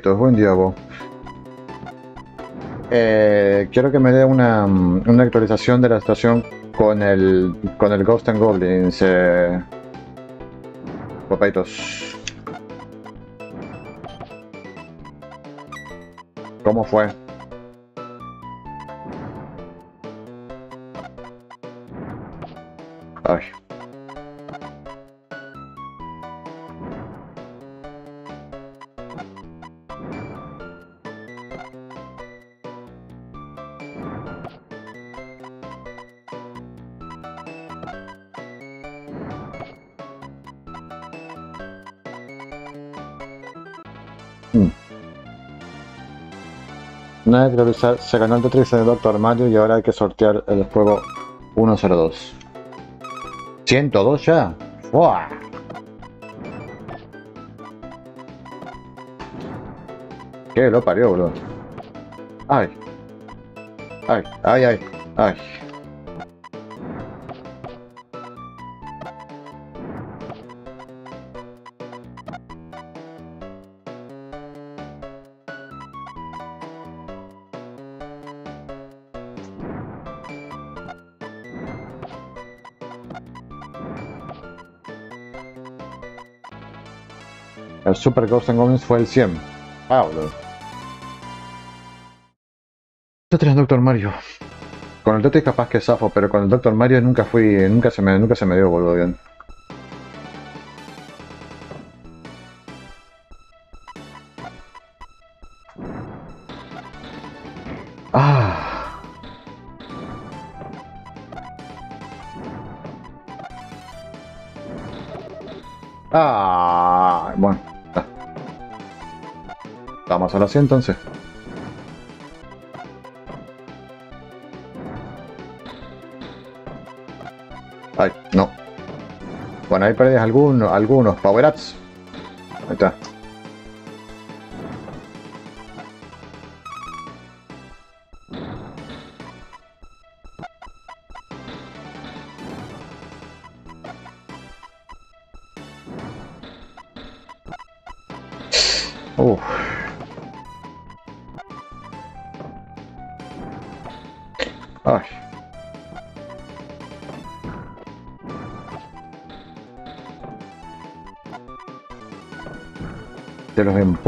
Popaitos, buen día vos. Eh, quiero que me dé una, una actualización de la situación con el con el Ghost and Goblins. Eh. Popaitos. ¿Cómo fue? De revisar, se ganó el Tetris en el Doctor Mario y ahora hay que sortear el juego 102. ¿102 ya? ¡Fua! ¿Qué lo parió, bro? ¡Ay! ¡Ay, ay, ay! ¡Ay! Super Ghost and Goblins fue el 100. Ah, boludo. Tetris Doctor Mario. Con el Tetris capaz que zafo, pero con el Doctor Mario nunca fui, nunca se me, nunca se me dio, boludo, bien. Vamos a la 100 entonces. Ay, no. Bueno, ahí perdés algunos, algunos power-ups. Está.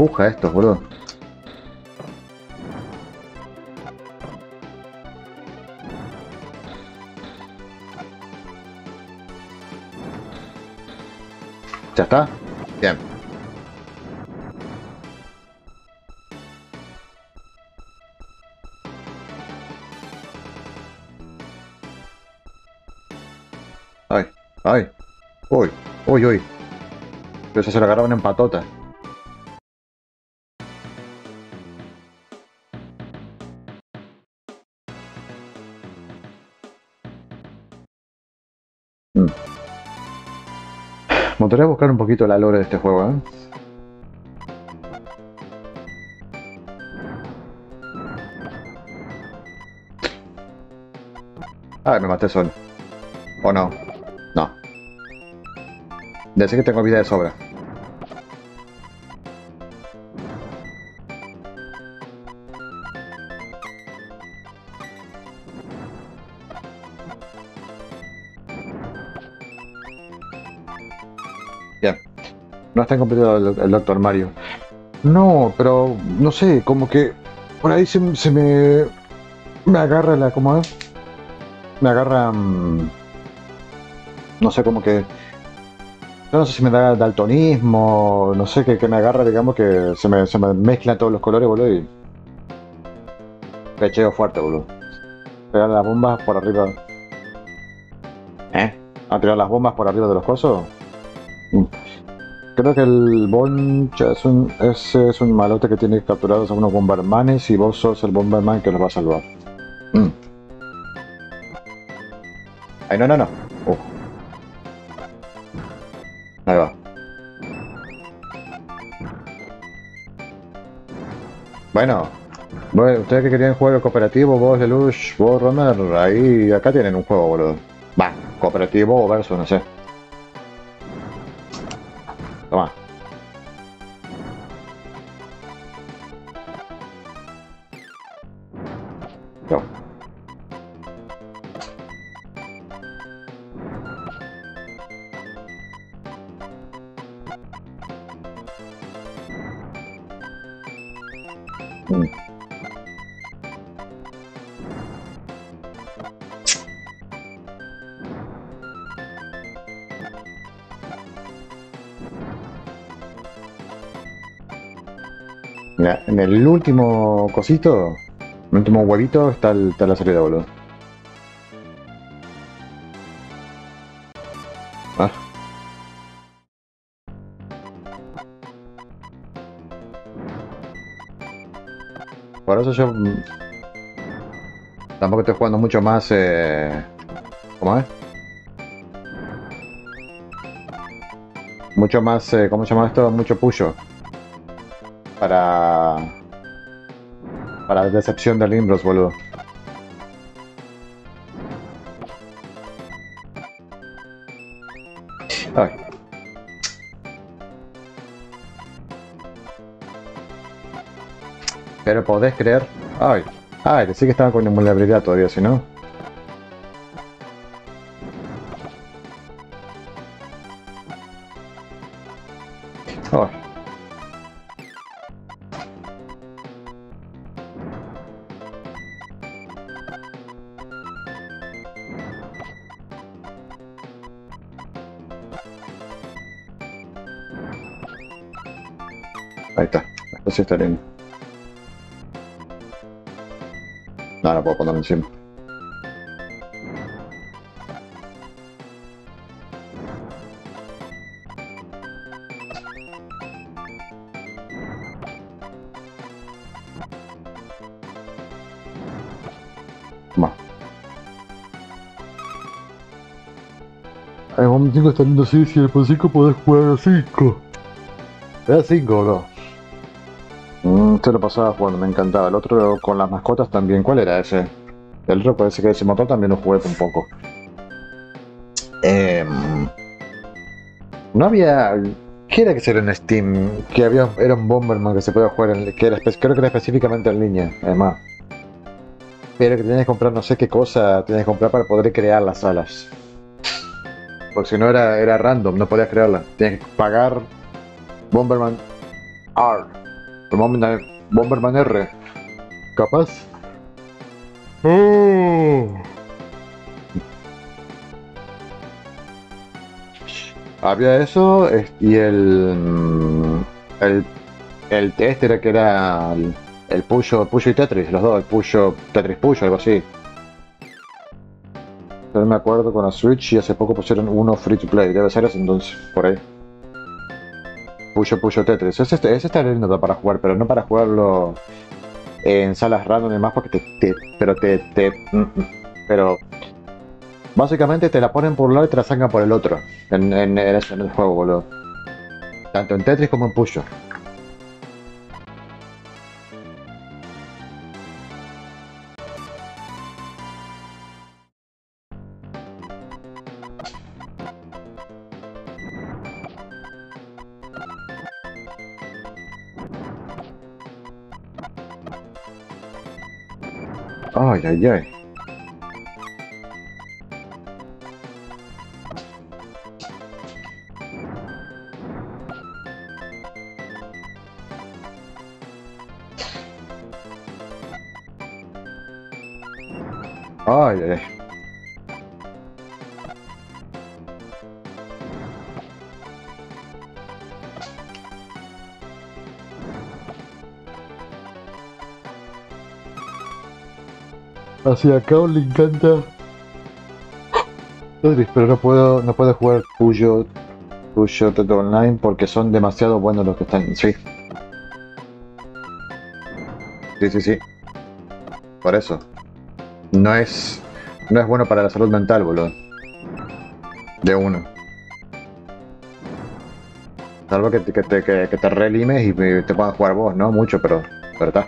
Empuja estos, boludo. ¿Ya está? Bien. Ay, ay. Uy, uy, uy. Pero se lo agarraban en patota. podría buscar un poquito la lore de este juego, ¿eh? Ah, me maté solo. ¿O no? No. Ya sé que tengo vida de sobra. No está completo el, el Doctor Mario. No, pero no sé, como que por ahí se, me. Me agarra la. ¿Cómo es? Me agarra. mm, no sé, como que. no sé si me da daltonismo, no sé, que, me agarra, digamos, que se me, se me mezclan todos los colores, boludo, y. Pecheo fuerte, boludo. Pegar las bombas por arriba. ¿Eh? ¿A tirar las bombas por arriba de los cosos? Mm. Creo que el Boncha es un, ese es un malote que tiene capturados a unos bombermanes y vos sos el bomberman que los va a salvar. Mm. Ay, no, no, no. Uh. Ahí va. Bueno, bueno, ustedes que querían jugar cooperativo, vos, Lelouch, vos, Romer, ahí, acá tienen un juego, boludo. Va, cooperativo o verso, no sé. El último cosito, el último huevito está, el- está la salida, boludo. Ah. Por eso yo mm, tampoco estoy jugando mucho más. Eh, ¿Cómo es? Mucho más, eh, ¿cómo se llama esto? Mucho puyo para para decepción de Limbros, boludo. Ay. Pero podés creer. Ay. Ay, decí que estaba con invulnerabilidad todavía, si no. Ahí está. Esto sí está lindo. No, no puedo ponerlo encima. El Bomb 5 está lindo, sí, si el Bomb 5 podés jugar a 5. Era 5 o no. Mm, este lo pasaba jugando, me encantaba. El otro con las mascotas también. ¿Cuál era ese? El otro parece que ese motor también lo jugué un poco. Em, no había. ¿Qué era que ser en Steam? Que había. Era un Bomberman que se podía jugar en. Que era, creo que era específicamente en línea, además. Pero que tenías que comprar no sé qué cosa tenías que comprar para poder crear las alas. Porque si no era, era random, no podías crearla. Tenías que pagar Bomberman R. Bomberman, Bomberman R. ¿Capaz? Había eso es- y el. mm, El, el este era que era el, Puyo, Puyo y Tetris, los dos, el Puyo, Tetris Puyo, algo así. Yo me acuerdo con la Switch y hace poco pusieron uno free to play, debe ser ese entonces, por ahí. Puyo Puyo Tetris. Ese, ese está lindo para jugar, pero no para jugarlo en salas random y demás porque te, te- pero te, te mm, mm, pero básicamente te la ponen por un lado y te la sacan por el otro en, en, en en el juego, boludo. Tanto en Tetris como en Puyo. Ay, ay, ay. Así a Kao le encanta. Tetris, pero no puedo, no puedo jugar Puyo, Puyo Tetris Online porque son demasiado buenos los que están. Sí. Sí, sí, sí. Por eso. No es. No es bueno para la salud mental, boludo. De uno. Salvo que, te- que te, que, te relimes y te puedas jugar vos, ¿no? Mucho, pero. Pero está.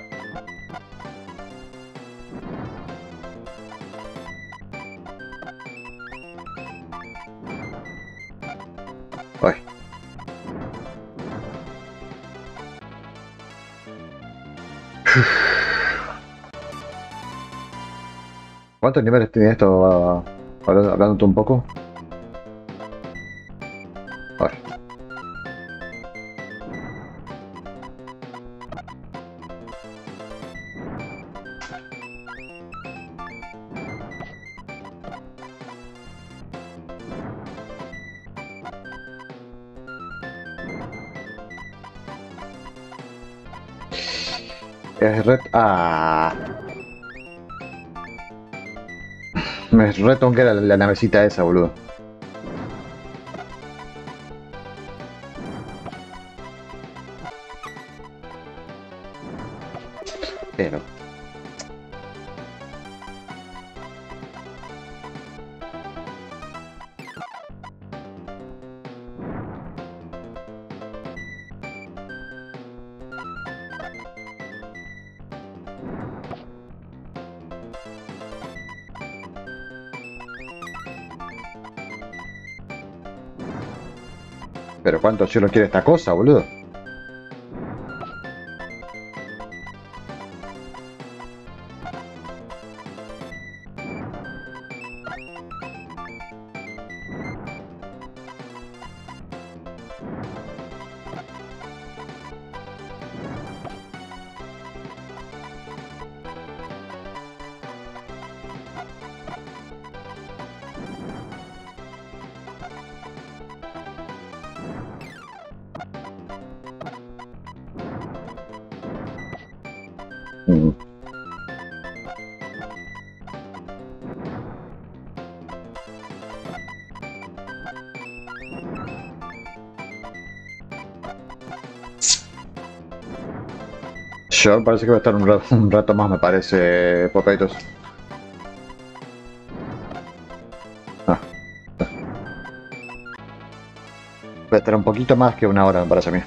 ¿Cuántos niveles tiene esto? ah, Hablándote un poco. Me retonqué la, la navecita esa, boludo. Cuánto cielo quiere esta cosa, boludo. Parece que va a estar un rato, un rato más, me parece, Popeitos. Ah. Va a estar un poquito más que una hora, me parece a mí.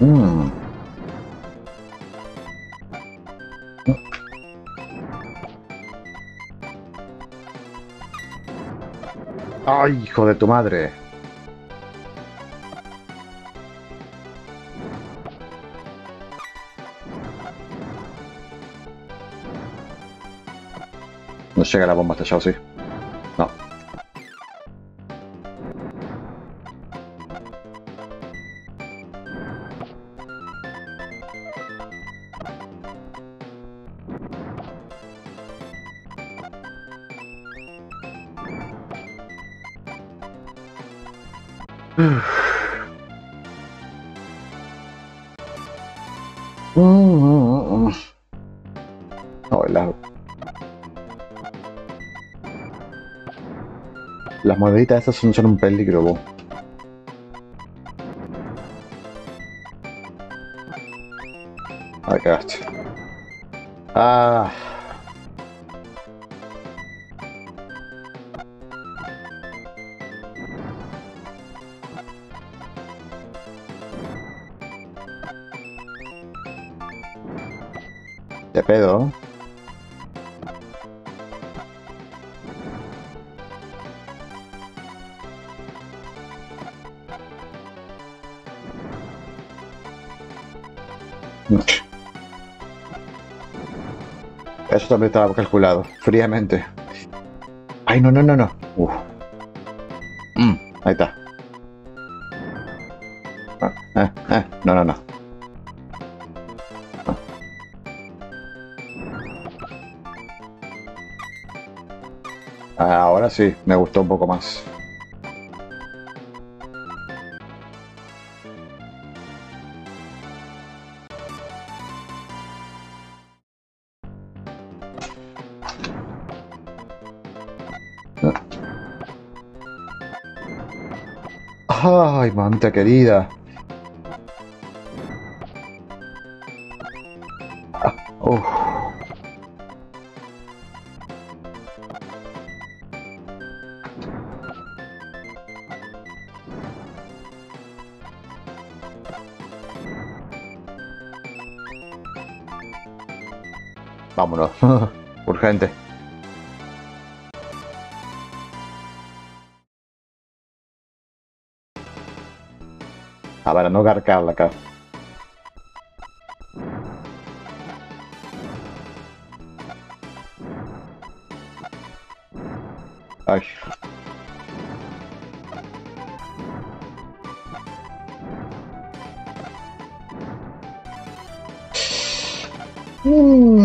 Mm. ¡Ay, hijo de tu madre! No llega la bomba hasta allá, ¿o sí? Las moneditas esas son, son un peligro, vos. Estaba calculado, fríamente. Ay, no, no, no, no. Uf. Mm, ahí está. Ah, eh, eh, No, no, no. Ah, Ahora sí, me gustó un poco más. Ay, mamita querida. A ver, no garcarla acá. Ay. Mm.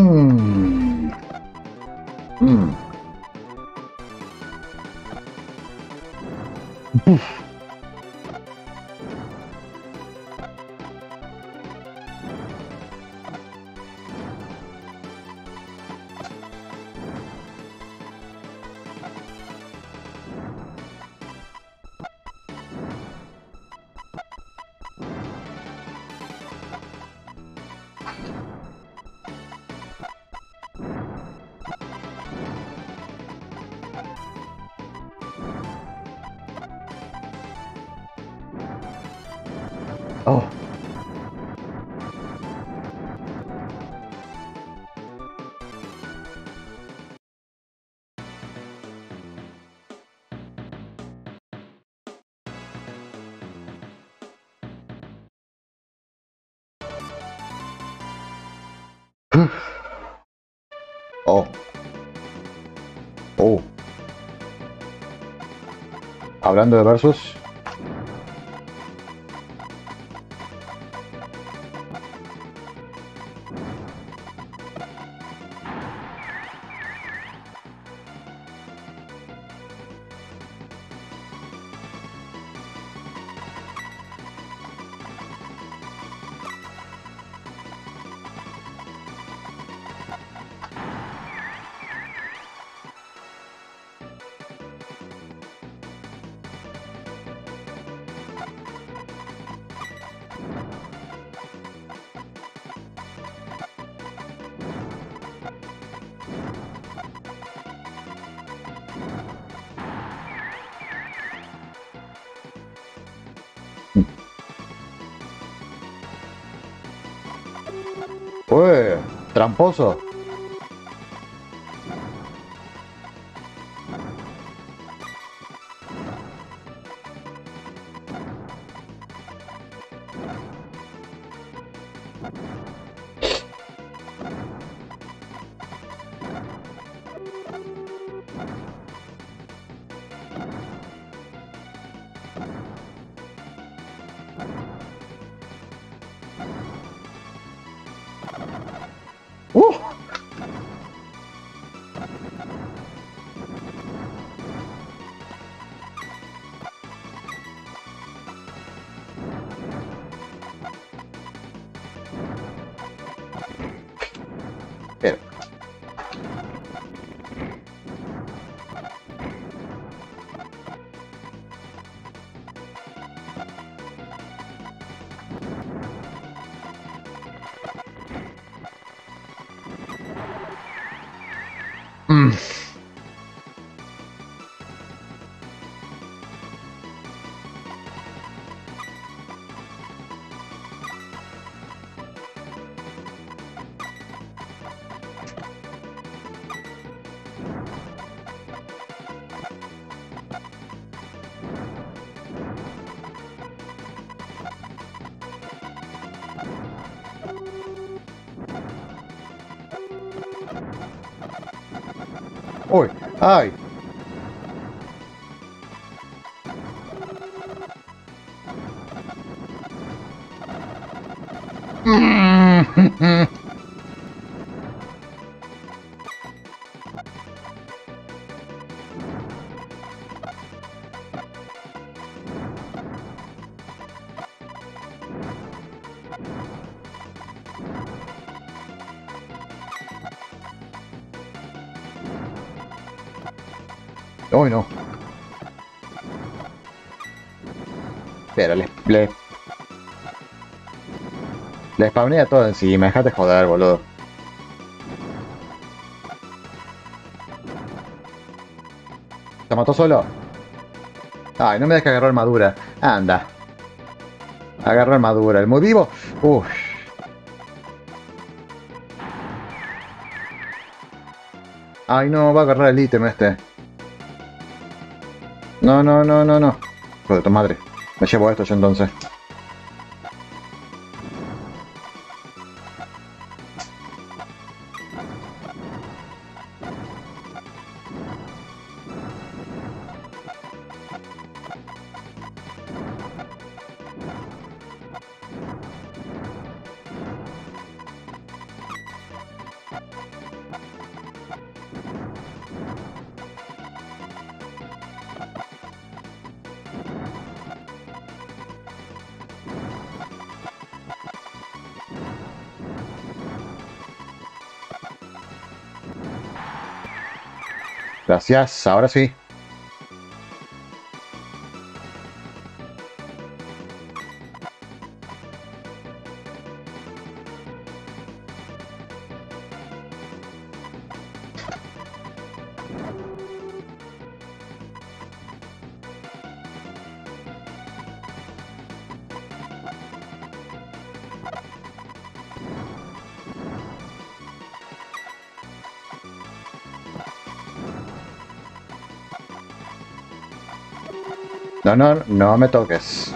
Hablando de versus. Tramposo. Uy, le spawnea todo encima, dejate joder, boludo. ¿Se mató solo? Ay, no me deja agarrar armadura. Anda. Agarra armadura. El muy vivo. Uff. Ay, no, va a agarrar el ítem este. No, no, no, no, no. Joder, tu madre. Me llevo esto yo entonces. Gracias, ahora sí. No, no, no me toques.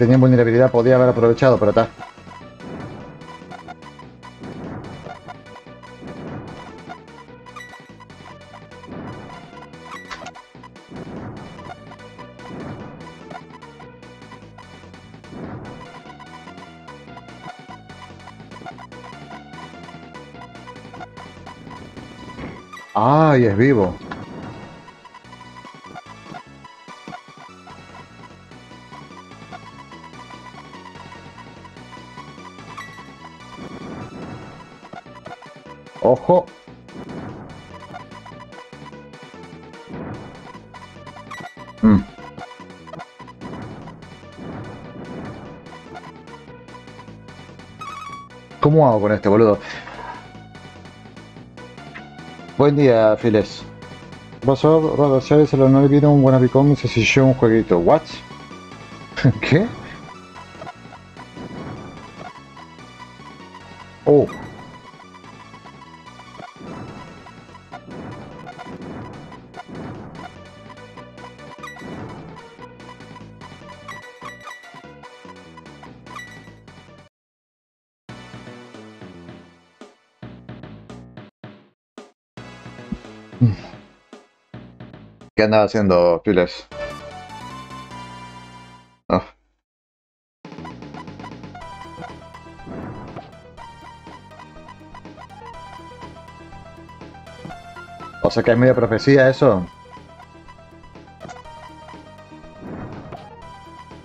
Tenía vulnerabilidad, podía haber aprovechado, pero está. Ay, es vivo. ¿Cómo hago con este boludo? Buen día, Files. ¿Qué pasó? Rodo Chávez no le vino un buen picón y se siguió un jueguito. ¿What? ¿Qué? Oh. andaba haciendo Piles? Ah. O sea que es medio profecía eso.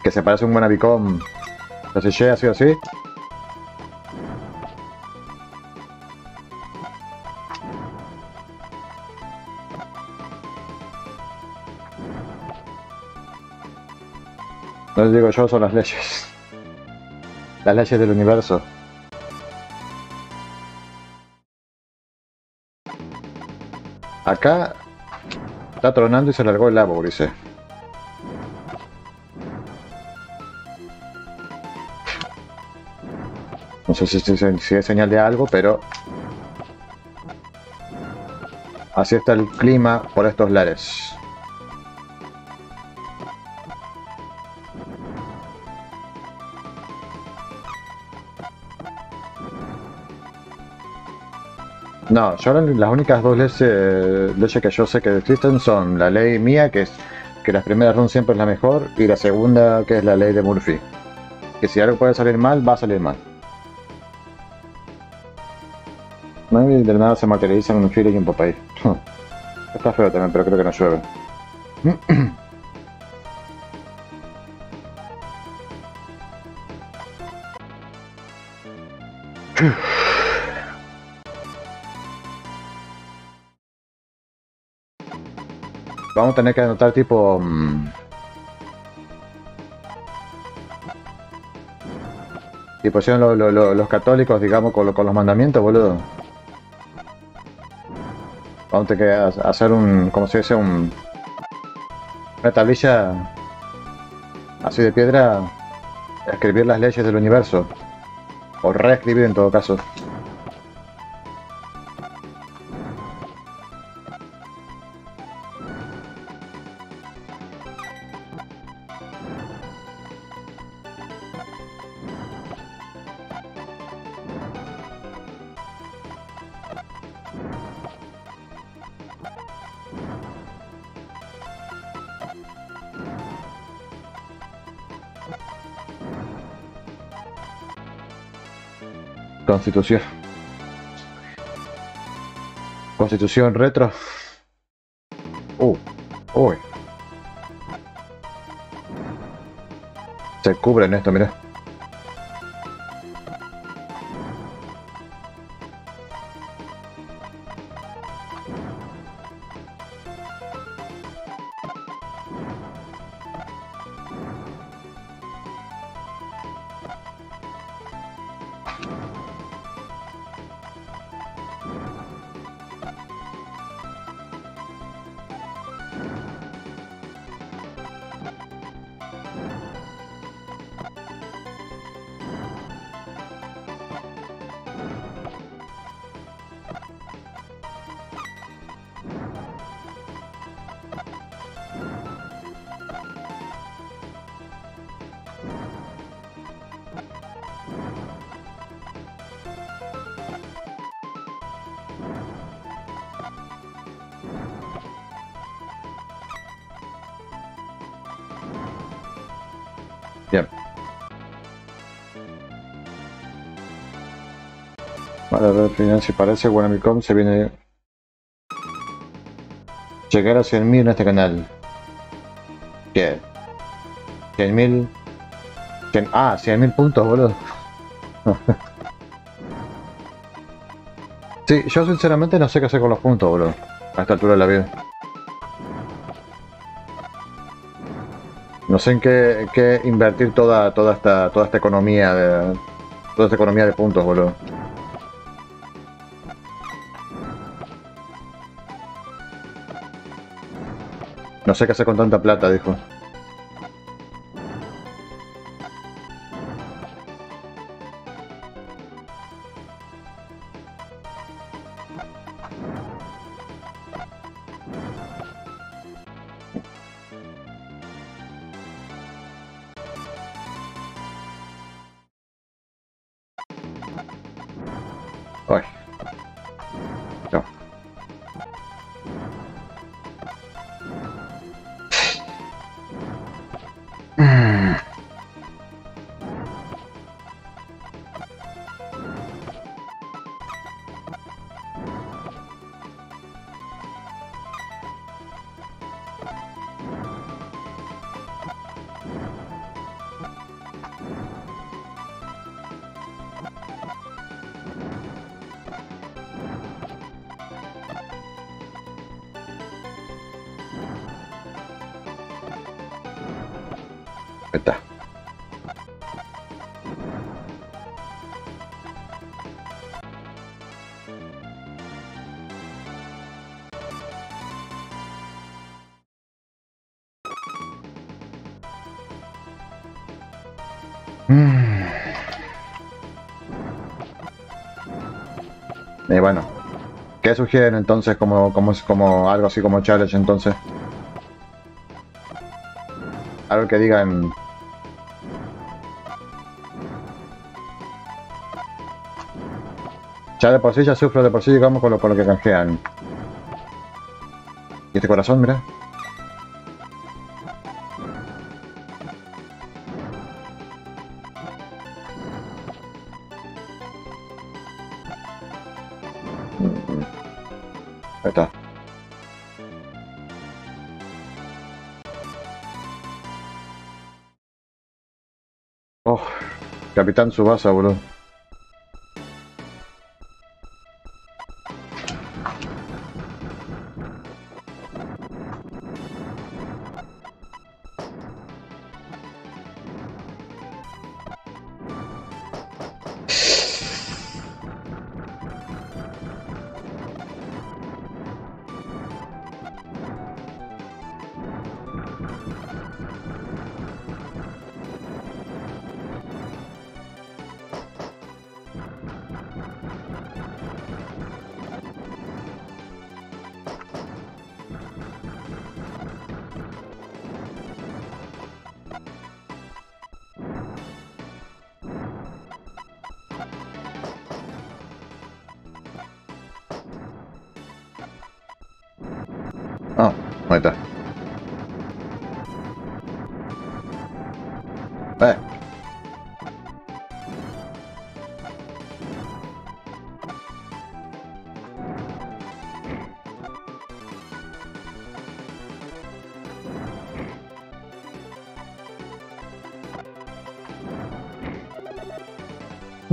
Que se parece un buen abicón. ¿Se así o así? No les digo yo, son las leyes. Las leyes del universo. Acá está tronando y se largó el agua, dice. No sé si es señal de algo, pero... Así está el clima por estos lares. No, yo las únicas dos leyes, eh, leyes que yo sé que existen son la ley mía, que es que las primeras runs siempre es la mejor, y la segunda, que es la ley de Murphy. Que si algo puede salir mal, va a salir mal. No, de nada se materializan un Fury y un Popeye. Está feo también, pero creo que no llueve. Vamos a tener que anotar tipo... mm, Tipo, lo- los católicos, digamos, con, lo- con los mandamientos, boludo. Vamos a tener que ha- hacer un... ¿Cómo se dice? Un... Una tablilla... Así de piedra. Escribir las leyes del universo. O reescribir en todo caso. Constitución. Constitución retro. Uh, uy. Se cubre en esto, mira. Vale, a ver, final, si parece, Wanamicom se viene... Llegar a 100.000 en este canal. ¿Qué? 100.000... 100 Ah, 100.000 puntos, boludo. sí, yo sinceramente no sé qué hacer con los puntos, boludo. A esta altura de la vida. No sé en qué, qué invertir toda, toda esta, toda esta economía de. Toda esta economía de puntos, boludo. Sé qué hacer con tanta plata, dijo. Sugieren entonces como, como, como algo así como challenge entonces? Algo que digan... Ya de por sí ya sufro de por sí digamos con lo, con lo que canjean. ¿Y este corazón, mira? Capitán Subasa, boludo.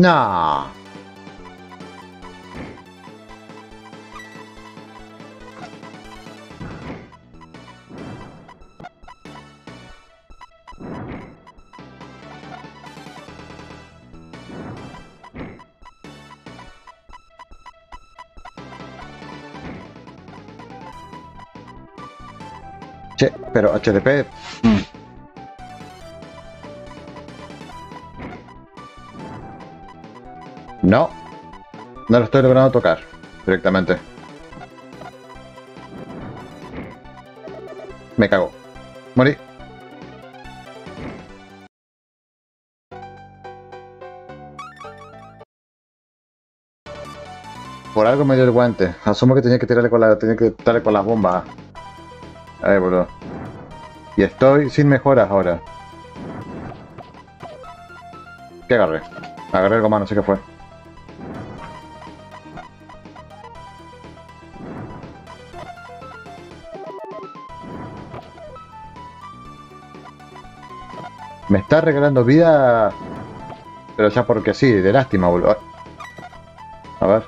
No. Che, pero HDP. mm. No. No lo estoy logrando tocar directamente. Me cago. Morí. Por algo me dio el guante. Asumo que tenía que tirarle con la. tenía que darle con las bombas. Ay, boludo. Y estoy sin mejoras ahora. ¿Qué agarré? Agarré algo más, no sé qué fue. Está regalando vida. Pero ya porque sí, de lástima, boludo. A ver.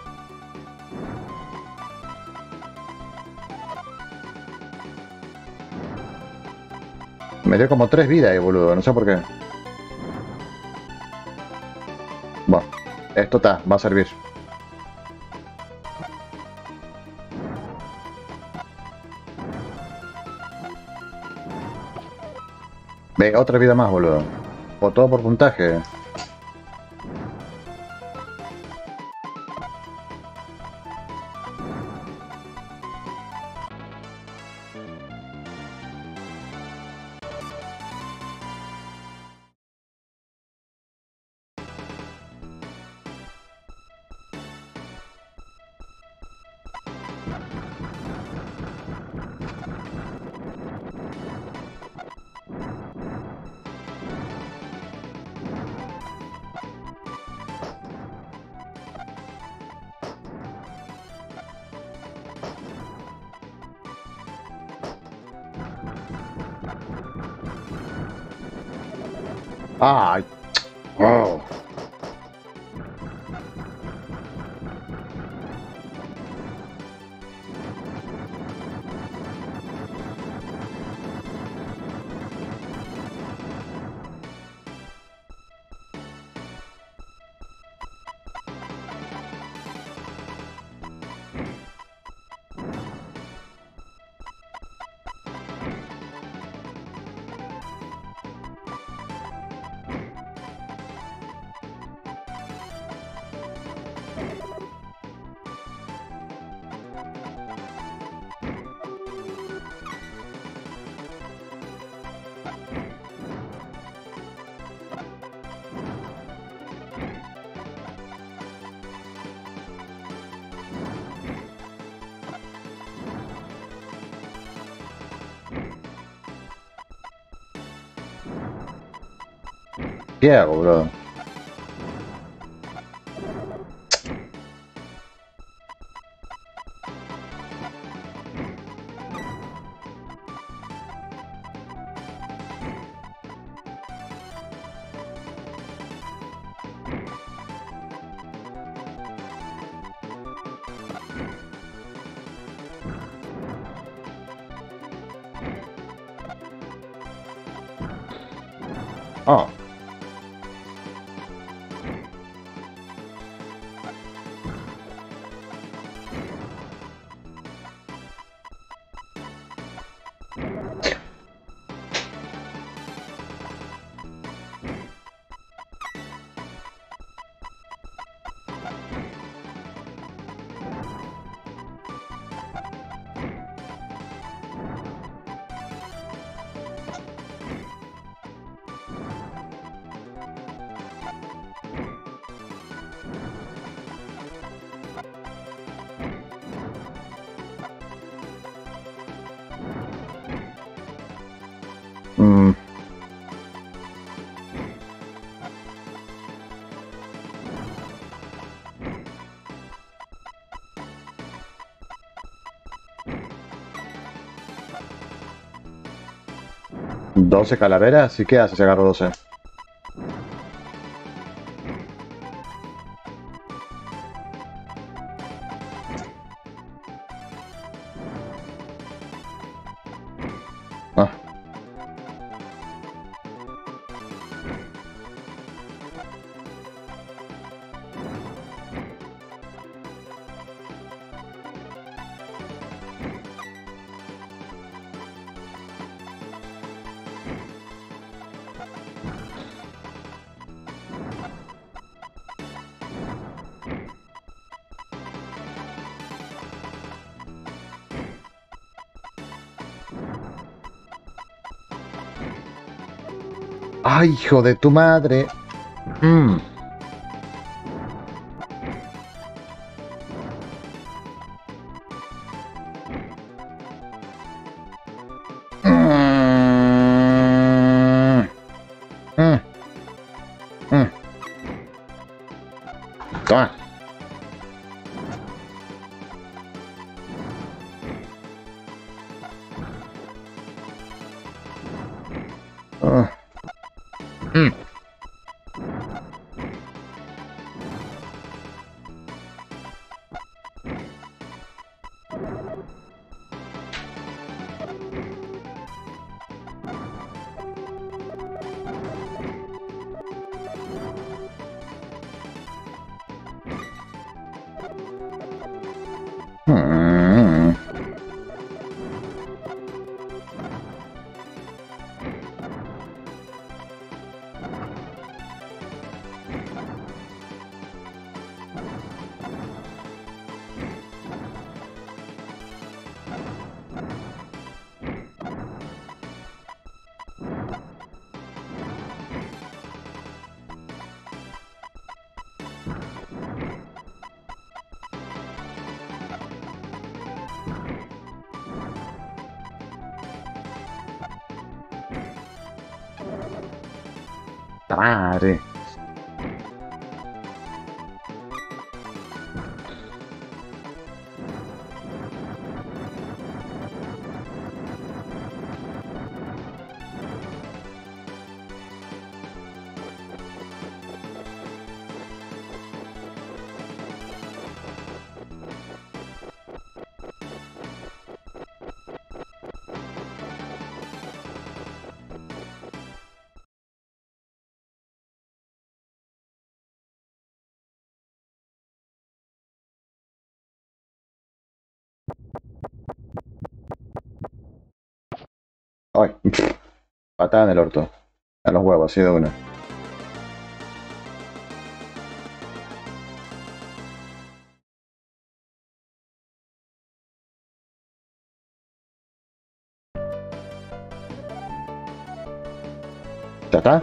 Me dio como tres vidas ahí, boludo. No sé por qué. Bueno, esto está, va a servir. Otra vida más, boludo. O todo por puntaje. ¿Qué hago, bro? ¿12 calaveras? ¿Y qué hace si agarro 12? ¡Ay, hijo de tu madre! Mm. entrare Patada en el orto. A los huevos, así de una. ¿Ya está?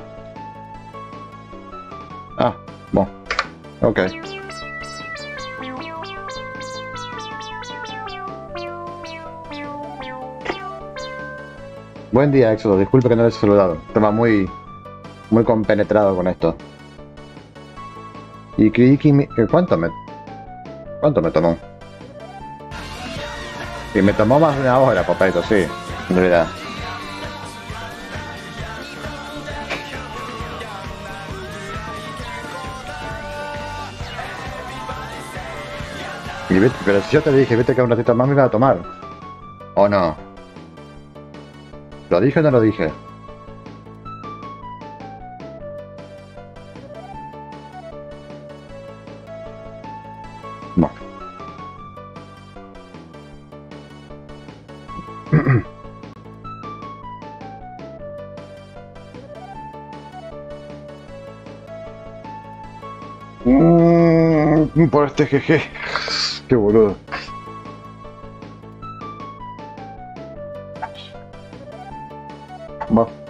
Ah, bueno. Ok. Buen día, Éxodo. Disculpe que no les he saludado. Estaba muy muy compenetrado con esto. Y Kriki, ¿cuánto me, cuánto me tomó? Y me tomó más de una hora, papito, sí, en realidad. pero si yo te dije, viste que un ratito más me iba a tomar. ¿O no? ¿Lo dije o no lo dije? Mm, por este jeje. Qué boludo.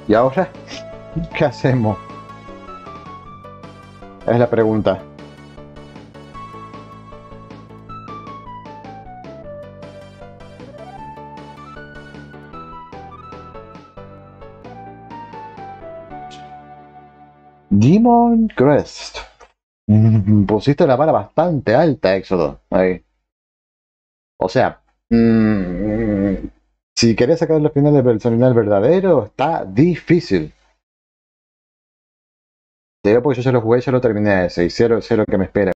¿Y ahora? ¿Qué hacemos? Es la pregunta. Demon Crest. Mm, pusiste la vara bastante alta, Éxodo. Ahí. O sea, mmm, si querés sacar los finales del final verdadero, está difícil. Te digo porque yo ya lo jugué, ya lo terminé ese, y sé lo que me espera.